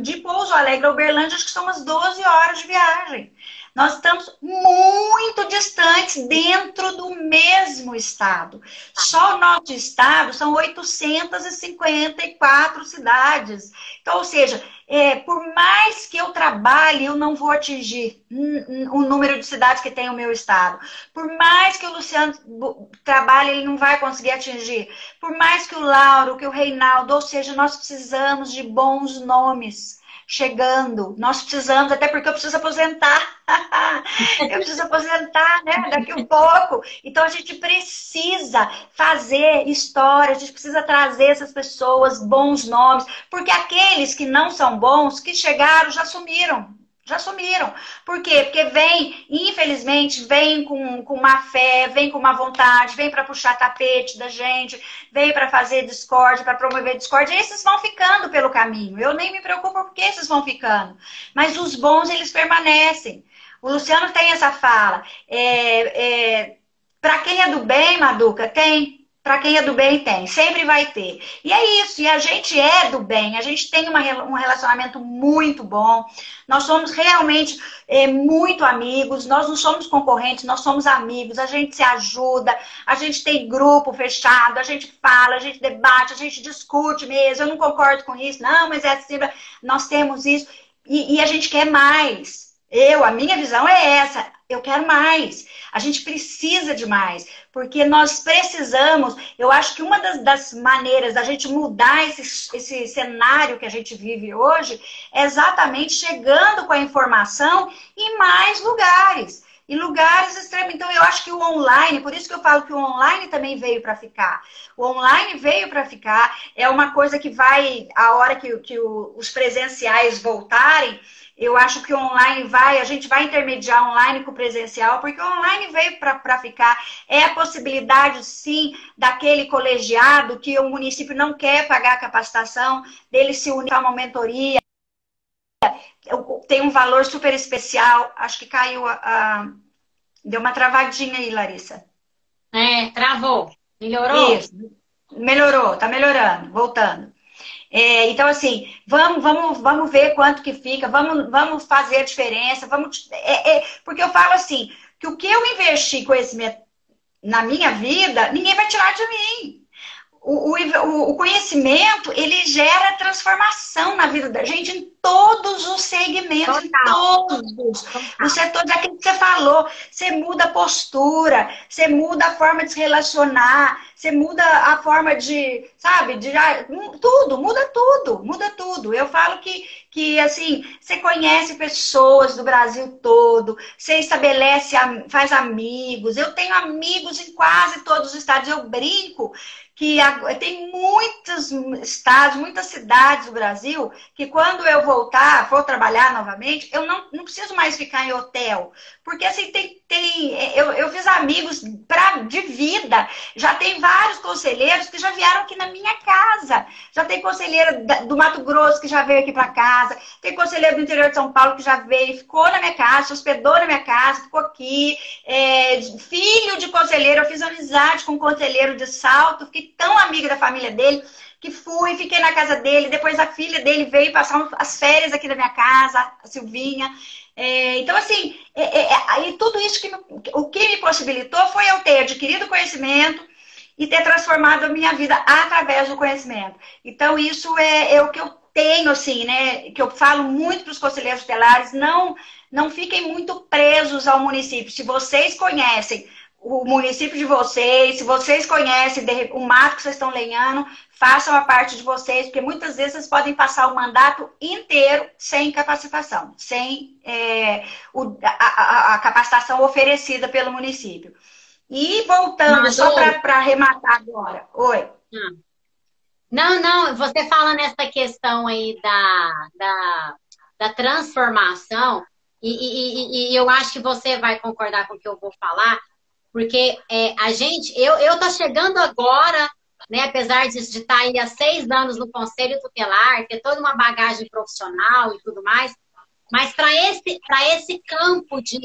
de Pouso Alegre a Uberlândia, acho que são umas 12 horas de viagem. Nós estamos muito distantes dentro do mesmo estado. Só o nosso estado são 854 cidades. Então, ou seja, é, por mais que eu trabalhe, eu não vou atingir o número de cidades que tem o meu estado. Por mais que o Luciano trabalhe, ele não vai conseguir atingir. Por mais que o Lauro, que o Reinaldo, ou seja, nós precisamos de bons nomes chegando. Nós precisamos, até porque eu preciso aposentar. [laughs] eu preciso aposentar, né? Daqui um pouco. Então a gente precisa fazer história, a gente precisa trazer essas pessoas, bons nomes, porque aqueles que não são bons, que chegaram, já sumiram já sumiram. Por quê? Porque vem, infelizmente, vem com, com má fé, vem com má vontade, vem para puxar tapete da gente, vem para fazer discórdia, para promover discórdia. Esses vão ficando pelo caminho. Eu nem me preocupo porque esses vão ficando. Mas os bons, eles permanecem. O Luciano tem essa fala. É, é, para quem é do bem, Maduca, tem. Para quem é do bem, tem. Sempre vai ter. E é isso. E a gente é do bem. A gente tem uma, um relacionamento muito bom. Nós somos realmente é, muito amigos. Nós não somos concorrentes, nós somos amigos. A gente se ajuda. A gente tem grupo fechado. A gente fala, a gente debate, a gente discute mesmo. Eu não concordo com isso. Não, mas é assim. Nós temos isso. e, e a gente quer mais. Eu, a minha visão é essa. Eu quero mais. A gente precisa de mais porque nós precisamos. Eu acho que uma das, das maneiras da gente mudar esse, esse cenário que a gente vive hoje é exatamente chegando com a informação em mais lugares. Em lugares extremos. Então, eu acho que o online, por isso que eu falo que o online também veio para ficar. O online veio para ficar, é uma coisa que vai, a hora que, que o, os presenciais voltarem, eu acho que o online vai, a gente vai intermediar online com o presencial, porque o online veio para ficar. É a possibilidade, sim, daquele colegiado que o município não quer pagar a capacitação, dele se unir a uma mentoria. Tem um valor super especial. Acho que caiu a, a... Deu uma travadinha aí, Larissa. É, travou. Melhorou? Isso. Melhorou, tá melhorando, voltando. É, então, assim, vamos, vamos, vamos ver quanto que fica, vamos, vamos fazer a diferença, vamos. É, é, porque eu falo assim, que o que eu investi conhecimento na minha vida, ninguém vai tirar de mim. O, o, o, conhecimento, ele gera transformação na vida da gente em todos os segmentos, Total. em todos. Total. No setor daquilo que você falou, você muda a postura, você muda a forma de se relacionar, você muda a forma de, sabe, de tudo, muda tudo, muda tudo. Eu falo que, que assim, você conhece pessoas do Brasil todo, você estabelece, faz amigos. Eu tenho amigos em quase todos os estados. Eu brinco que tem muitos estados, muitas cidades do Brasil que quando eu voltar, for trabalhar novamente, eu não, não preciso mais ficar em hotel. Porque assim, tem, tem eu, eu fiz amigos pra, de vida. Já tem vários conselheiros que já vieram aqui na minha casa. Já tem conselheiro do Mato Grosso que já veio aqui para casa. Tem conselheiro do interior de São Paulo que já veio, ficou na minha casa, se hospedou na minha casa, ficou aqui. É, filho de conselheiro, eu fiz amizade com um conselheiro de salto, fiquei tão amiga da família dele que fui, fiquei na casa dele. Depois a filha dele veio passar as férias aqui na minha casa, a Silvinha. É, então, assim, é, é, é tudo isso que me, o que me possibilitou foi eu ter adquirido conhecimento e ter transformado a minha vida através do conhecimento. Então, isso é, é o que eu tenho, assim, né? Que eu falo muito para os conselheiros tutelares, não, não fiquem muito presos ao município. Se vocês conhecem o município de vocês, se vocês conhecem o mato que vocês estão lenhando, façam a parte de vocês, porque muitas vezes vocês podem passar o mandato inteiro sem capacitação, sem é, o, a, a, capacitação oferecida pelo município. E voltando, Mas, só para arrematar agora. Oi. Hum. Não, não, você fala nessa questão aí da, da, da transformação, e, e, e, e eu acho que você vai concordar com o que eu vou falar, porque é, a gente, eu, tô chegando agora, né, apesar de, de estar tá aí há seis anos no Conselho Tutelar, ter toda uma bagagem profissional e tudo mais, mas para esse, esse campo de,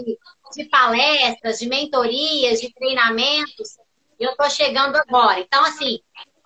de palestras, de mentorias, de treinamentos, eu estou chegando agora. Então, assim,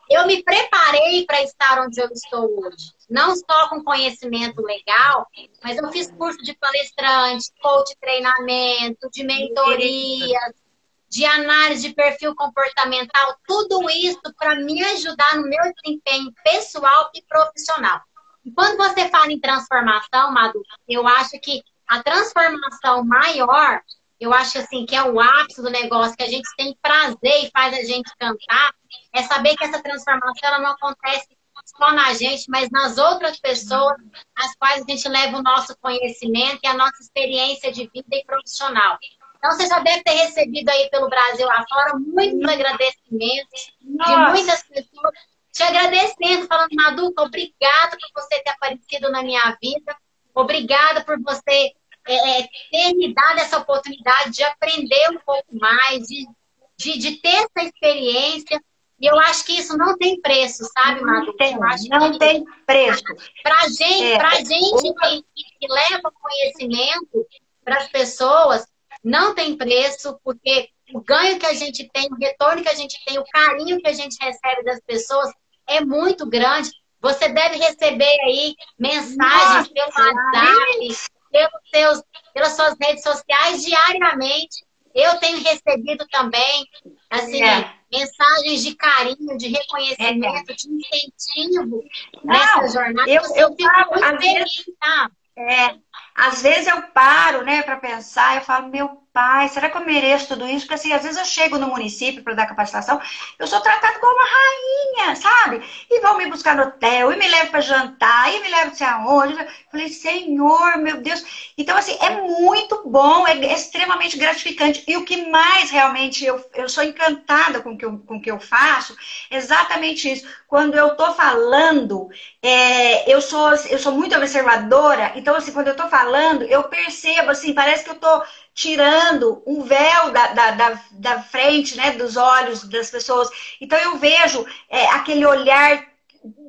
eu me preparei para estar onde eu estou hoje. Não só com conhecimento legal, mas eu fiz curso de palestrante, coach treinamento, de mentorias, de análise de perfil comportamental, tudo isso para me ajudar no meu desempenho pessoal e profissional. E quando você fala em transformação, Madu, eu acho que a transformação maior, eu acho assim, que é o ápice do negócio, que a gente tem prazer e faz a gente cantar, é saber que essa transformação ela não acontece só na gente, mas nas outras pessoas, às quais a gente leva o nosso conhecimento e a nossa experiência de vida e profissional. Então, você já deve ter recebido aí pelo Brasil afora muitos agradecimentos Nossa. de muitas pessoas te agradecendo, falando, Maduca, obrigada por você ter aparecido na minha vida, obrigada por você é, é, ter me dado essa oportunidade de aprender um pouco mais, de, de, de, ter essa experiência. E eu acho que isso não tem preço, sabe, Madu? Não tem, não que, tem preço. Para gente, é, pra gente que, que leva conhecimento para as pessoas, não tem preço, porque o ganho que a gente tem, o retorno que a gente tem, o carinho que a gente recebe das pessoas é muito grande. Você deve receber aí mensagens Nossa, pelo WhatsApp, pelos seus, pelas suas redes sociais diariamente. Eu tenho recebido também, assim, é. mensagens de carinho, de reconhecimento, é. de incentivo Não, nessa jornada. Eu, eu, eu fico muito feliz, tá? É, às vezes eu paro, né, para pensar, eu falo, meu pai, será que eu mereço tudo isso? Porque assim, às vezes eu chego no município para dar capacitação, eu sou tratada como uma rainha, sabe? E vão me buscar no hotel, e me levam para jantar, e me levam não sei aonde. Eu falei, Senhor, meu Deus. Então, assim, é muito bom, é extremamente gratificante. E o que mais realmente eu, eu sou encantada com que o com que eu faço, exatamente isso. Quando eu tô falando, é, eu, sou, eu sou muito observadora, então, assim, quando eu tô falando, eu percebo, assim, parece que eu tô tirando um véu da, da, da, da, frente, né, dos olhos das pessoas. Então eu vejo é, aquele olhar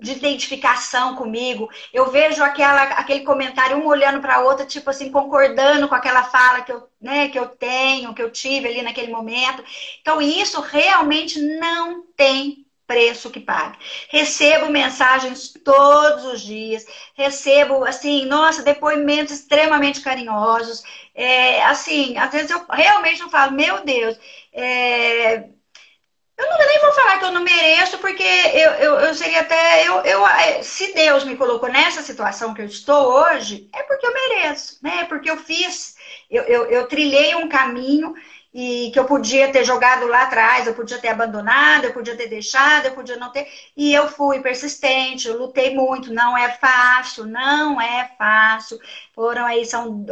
de identificação comigo, eu vejo aquela, aquele comentário um olhando para a outra, tipo assim, concordando com aquela fala que eu, né, que eu tenho, que eu tive ali naquele momento. Então isso realmente não tem preço que pague. Recebo mensagens todos os dias, recebo, assim, nossa, depoimentos extremamente carinhosos. É, assim, às vezes eu realmente não falo, meu Deus, é, eu não, nem vou falar que eu não mereço, porque eu, eu, eu seria até. Eu, eu, é, se Deus me colocou nessa situação que eu estou hoje, é porque eu mereço, né? É porque eu fiz, eu, eu, eu trilhei um caminho e que eu podia ter jogado lá atrás, eu podia ter abandonado, eu podia ter deixado, eu podia não ter. E eu fui persistente, eu lutei muito. Não é fácil, não é fácil. Foram aí, são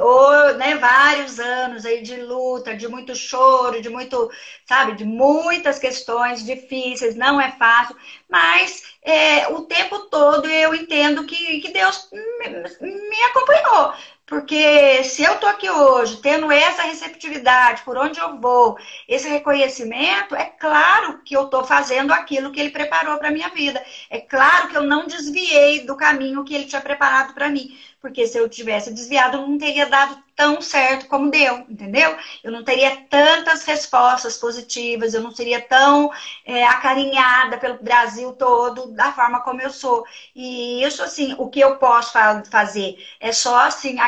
né, vários anos aí de luta, de muito choro, de muito, sabe, de muitas questões difíceis, não é fácil, mas é, o tempo todo eu entendo que, que Deus me, me acompanhou. Porque se eu tô aqui hoje, tendo essa receptividade por onde eu vou, esse reconhecimento, é claro que eu tô fazendo aquilo que ele preparou para minha vida. É claro que eu não desviei do caminho que ele tinha preparado para mim. Porque se eu tivesse desviado, eu não teria dado tão certo como deu, entendeu? Eu não teria tantas respostas positivas, eu não seria tão é, acarinhada pelo Brasil todo da forma como eu sou. E isso, assim, o que eu posso fazer é só, assim.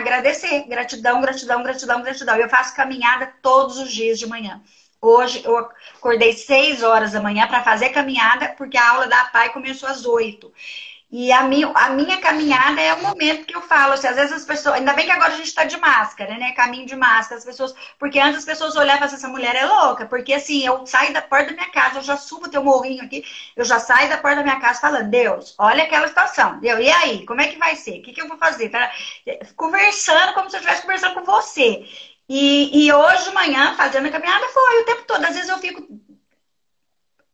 Gratidão, gratidão, gratidão, gratidão. Eu faço caminhada todos os dias de manhã. Hoje eu acordei 6 horas da manhã para fazer caminhada, porque a aula da PAI começou às 8. E a minha, a minha caminhada é o momento que eu falo. Assim, às vezes as pessoas. Ainda bem que agora a gente está de máscara, né? Caminho de máscara. As pessoas. Porque antes as pessoas olhavam assim, essa mulher é louca. Porque assim, eu saio da porta da minha casa, eu já subo teu morrinho aqui, eu já saio da porta da minha casa falando, Deus, olha aquela situação. Deus, e aí? Como é que vai ser? O que, que eu vou fazer? Tá conversando como se eu estivesse conversando com você. E, e hoje de manhã, fazendo a caminhada, foi o tempo todo. Às vezes eu fico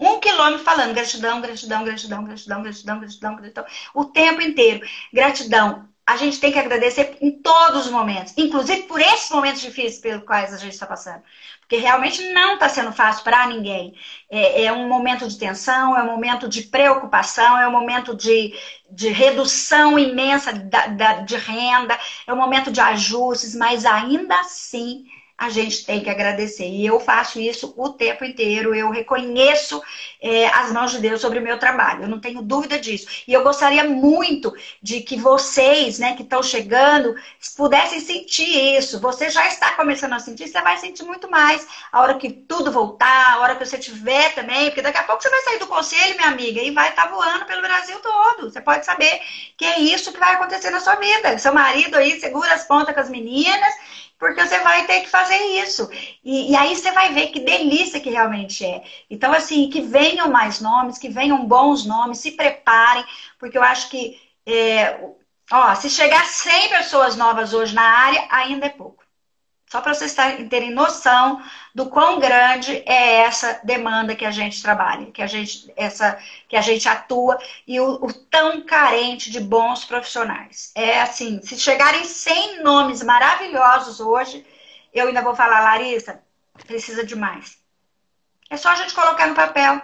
um quilômetro falando gratidão, gratidão, gratidão, gratidão, gratidão, gratidão, gratidão, o tempo inteiro. Gratidão. A gente tem que agradecer em todos os momentos, inclusive por esses momentos difíceis pelos quais a gente está passando. Porque realmente não está sendo fácil para ninguém. É, é, um momento de tensão, é um momento de preocupação, é um momento de, de redução imensa da, da, de renda, é um momento de ajustes, mas ainda assim a gente tem que agradecer. E eu faço isso o tempo inteiro. Eu reconheço é, as mãos de Deus sobre o meu trabalho. Eu não tenho dúvida disso. E eu gostaria muito de que vocês, né, que estão chegando, pudessem sentir isso. Você já está começando a sentir, você vai sentir muito mais a hora que tudo voltar, a hora que você tiver também, porque daqui a pouco você vai sair do conselho, minha amiga, e vai estar tá voando pelo Brasil todo. Você pode saber que é isso que vai acontecer na sua vida. Seu marido aí segura as pontas com as meninas porque você vai ter que fazer isso. E, e, aí você vai ver que delícia que realmente é. Então, assim, que venham mais nomes, que venham bons nomes, se preparem, porque eu acho que, é, ó, se chegar 100 pessoas novas hoje na área, ainda é pouco. Só para vocês terem noção do quão grande é essa demanda que a gente trabalha, que a gente, essa, que a gente atua e o, o tão carente de bons profissionais. É assim, se chegarem 100 nomes maravilhosos hoje, eu ainda vou falar, Larissa, precisa de mais. É só a gente colocar no papel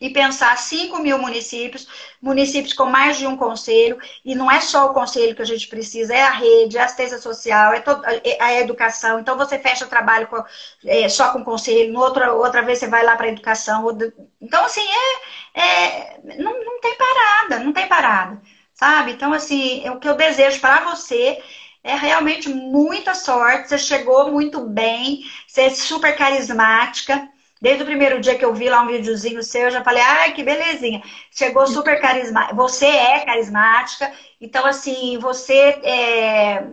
e pensar 5 mil municípios, municípios com mais de um conselho, e não é só o conselho que a gente precisa, é a rede, é a assistência social, é todo, é a educação. Então você fecha o trabalho com, é, só com o conselho, no outra, outra vez você vai lá para a educação. Então, assim, é, é, não, não tem parada, não tem parada. Sabe? Então, assim, é o que eu desejo para você é realmente muita sorte. Você chegou muito bem, você é super carismática. Desde o primeiro dia que eu vi lá um videozinho seu, eu já falei, ai, que belezinha. Chegou super carismática. Você é carismática. Então, assim, você é...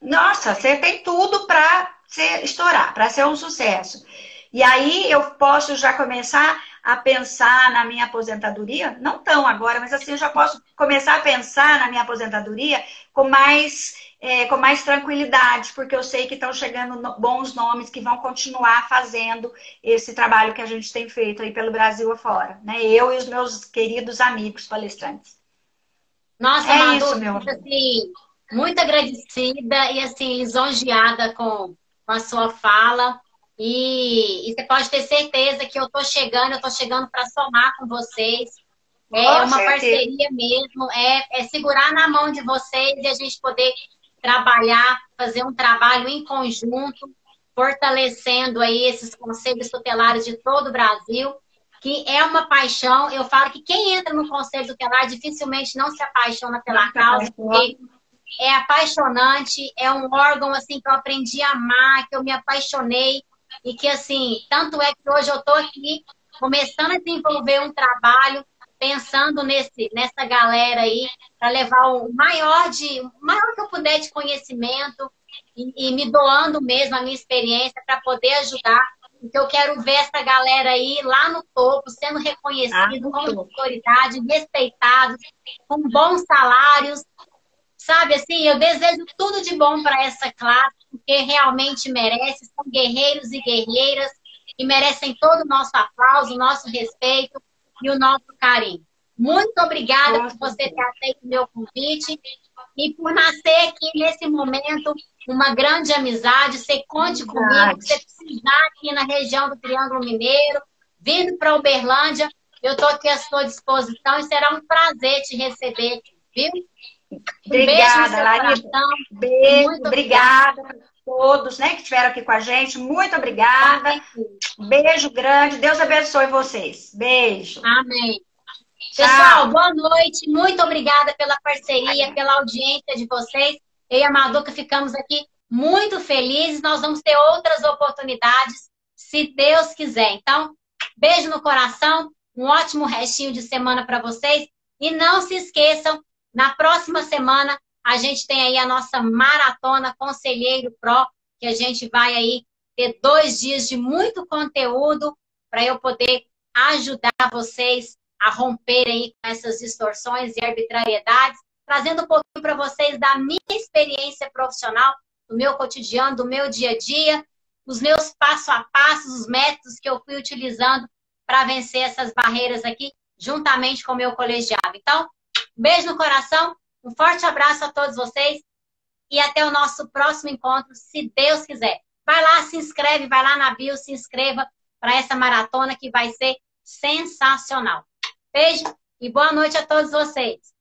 Nossa, você tem tudo para estourar, para ser um sucesso. E aí eu posso já começar a pensar na minha aposentadoria, não tão agora, mas assim eu já posso começar a pensar na minha aposentadoria com mais é, com mais tranquilidade, porque eu sei que estão chegando no, bons nomes que vão continuar fazendo esse trabalho que a gente tem feito aí pelo Brasil afora, né? Eu e os meus queridos amigos palestrantes. Nossa, é Madu, isso, meu assim, muito agradecida e assim lisonjeada com, com a sua fala. E, e, você pode ter certeza que eu tô chegando, eu tô chegando para somar com vocês. É uma certeza. parceria mesmo, é, é segurar na mão de vocês e a gente poder trabalhar, fazer um trabalho em conjunto, fortalecendo aí esses conselhos tutelares de todo o Brasil, que é uma paixão. Eu falo que quem entra no conselho tutelar dificilmente não se apaixona pela causa, porque é apaixonante, é um órgão assim que eu aprendi a amar, que eu me apaixonei e que assim, tanto é que hoje eu estou aqui começando a desenvolver um trabalho pensando nesse, nessa galera aí, para levar o maior, de, maior que eu puder de conhecimento e, e me doando mesmo a minha experiência para poder ajudar. Porque eu quero ver essa galera aí lá no topo, sendo reconhecido ah, como autoridade, respeitados, com bons salários. Sabe assim, eu desejo tudo de bom para essa classe, porque realmente merece, são guerreiros e guerreiras que merecem todo o nosso aplauso, o nosso respeito e o nosso carinho. Muito obrigada Nossa, por você ter aceito o meu convite e por nascer aqui nesse momento uma grande amizade. Você conte comigo, se você precisar aqui na região do Triângulo Mineiro, vindo para Uberlândia, eu estou aqui à sua disposição e será um prazer te receber, viu? Obrigada, um Larissa. Beijo, Muito obrigada a todos né, que estiveram aqui com a gente. Muito obrigada. Beijo grande. Deus abençoe vocês. Beijo. Amém. Pessoal, boa noite. Muito obrigada pela parceria, pela audiência de vocês. Eu e a Maduca ficamos aqui muito felizes. Nós vamos ter outras oportunidades, se Deus quiser. Então, beijo no coração. Um ótimo restinho de semana para vocês. E não se esqueçam, na próxima semana a gente tem aí a nossa maratona Conselheiro Pro, que a gente vai aí ter dois dias de muito conteúdo para eu poder ajudar vocês a romper aí com essas distorções e arbitrariedades, trazendo um pouquinho para vocês da minha experiência profissional, do meu cotidiano, do meu dia a dia, os meus passo a passo, os métodos que eu fui utilizando para vencer essas barreiras aqui, juntamente com o meu colegiado. Então, beijo no coração, um forte abraço a todos vocês e até o nosso próximo encontro, se Deus quiser. Vai lá, se inscreve, vai lá na bio, se inscreva para essa maratona que vai ser sensacional. Beijo e boa noite a todos vocês.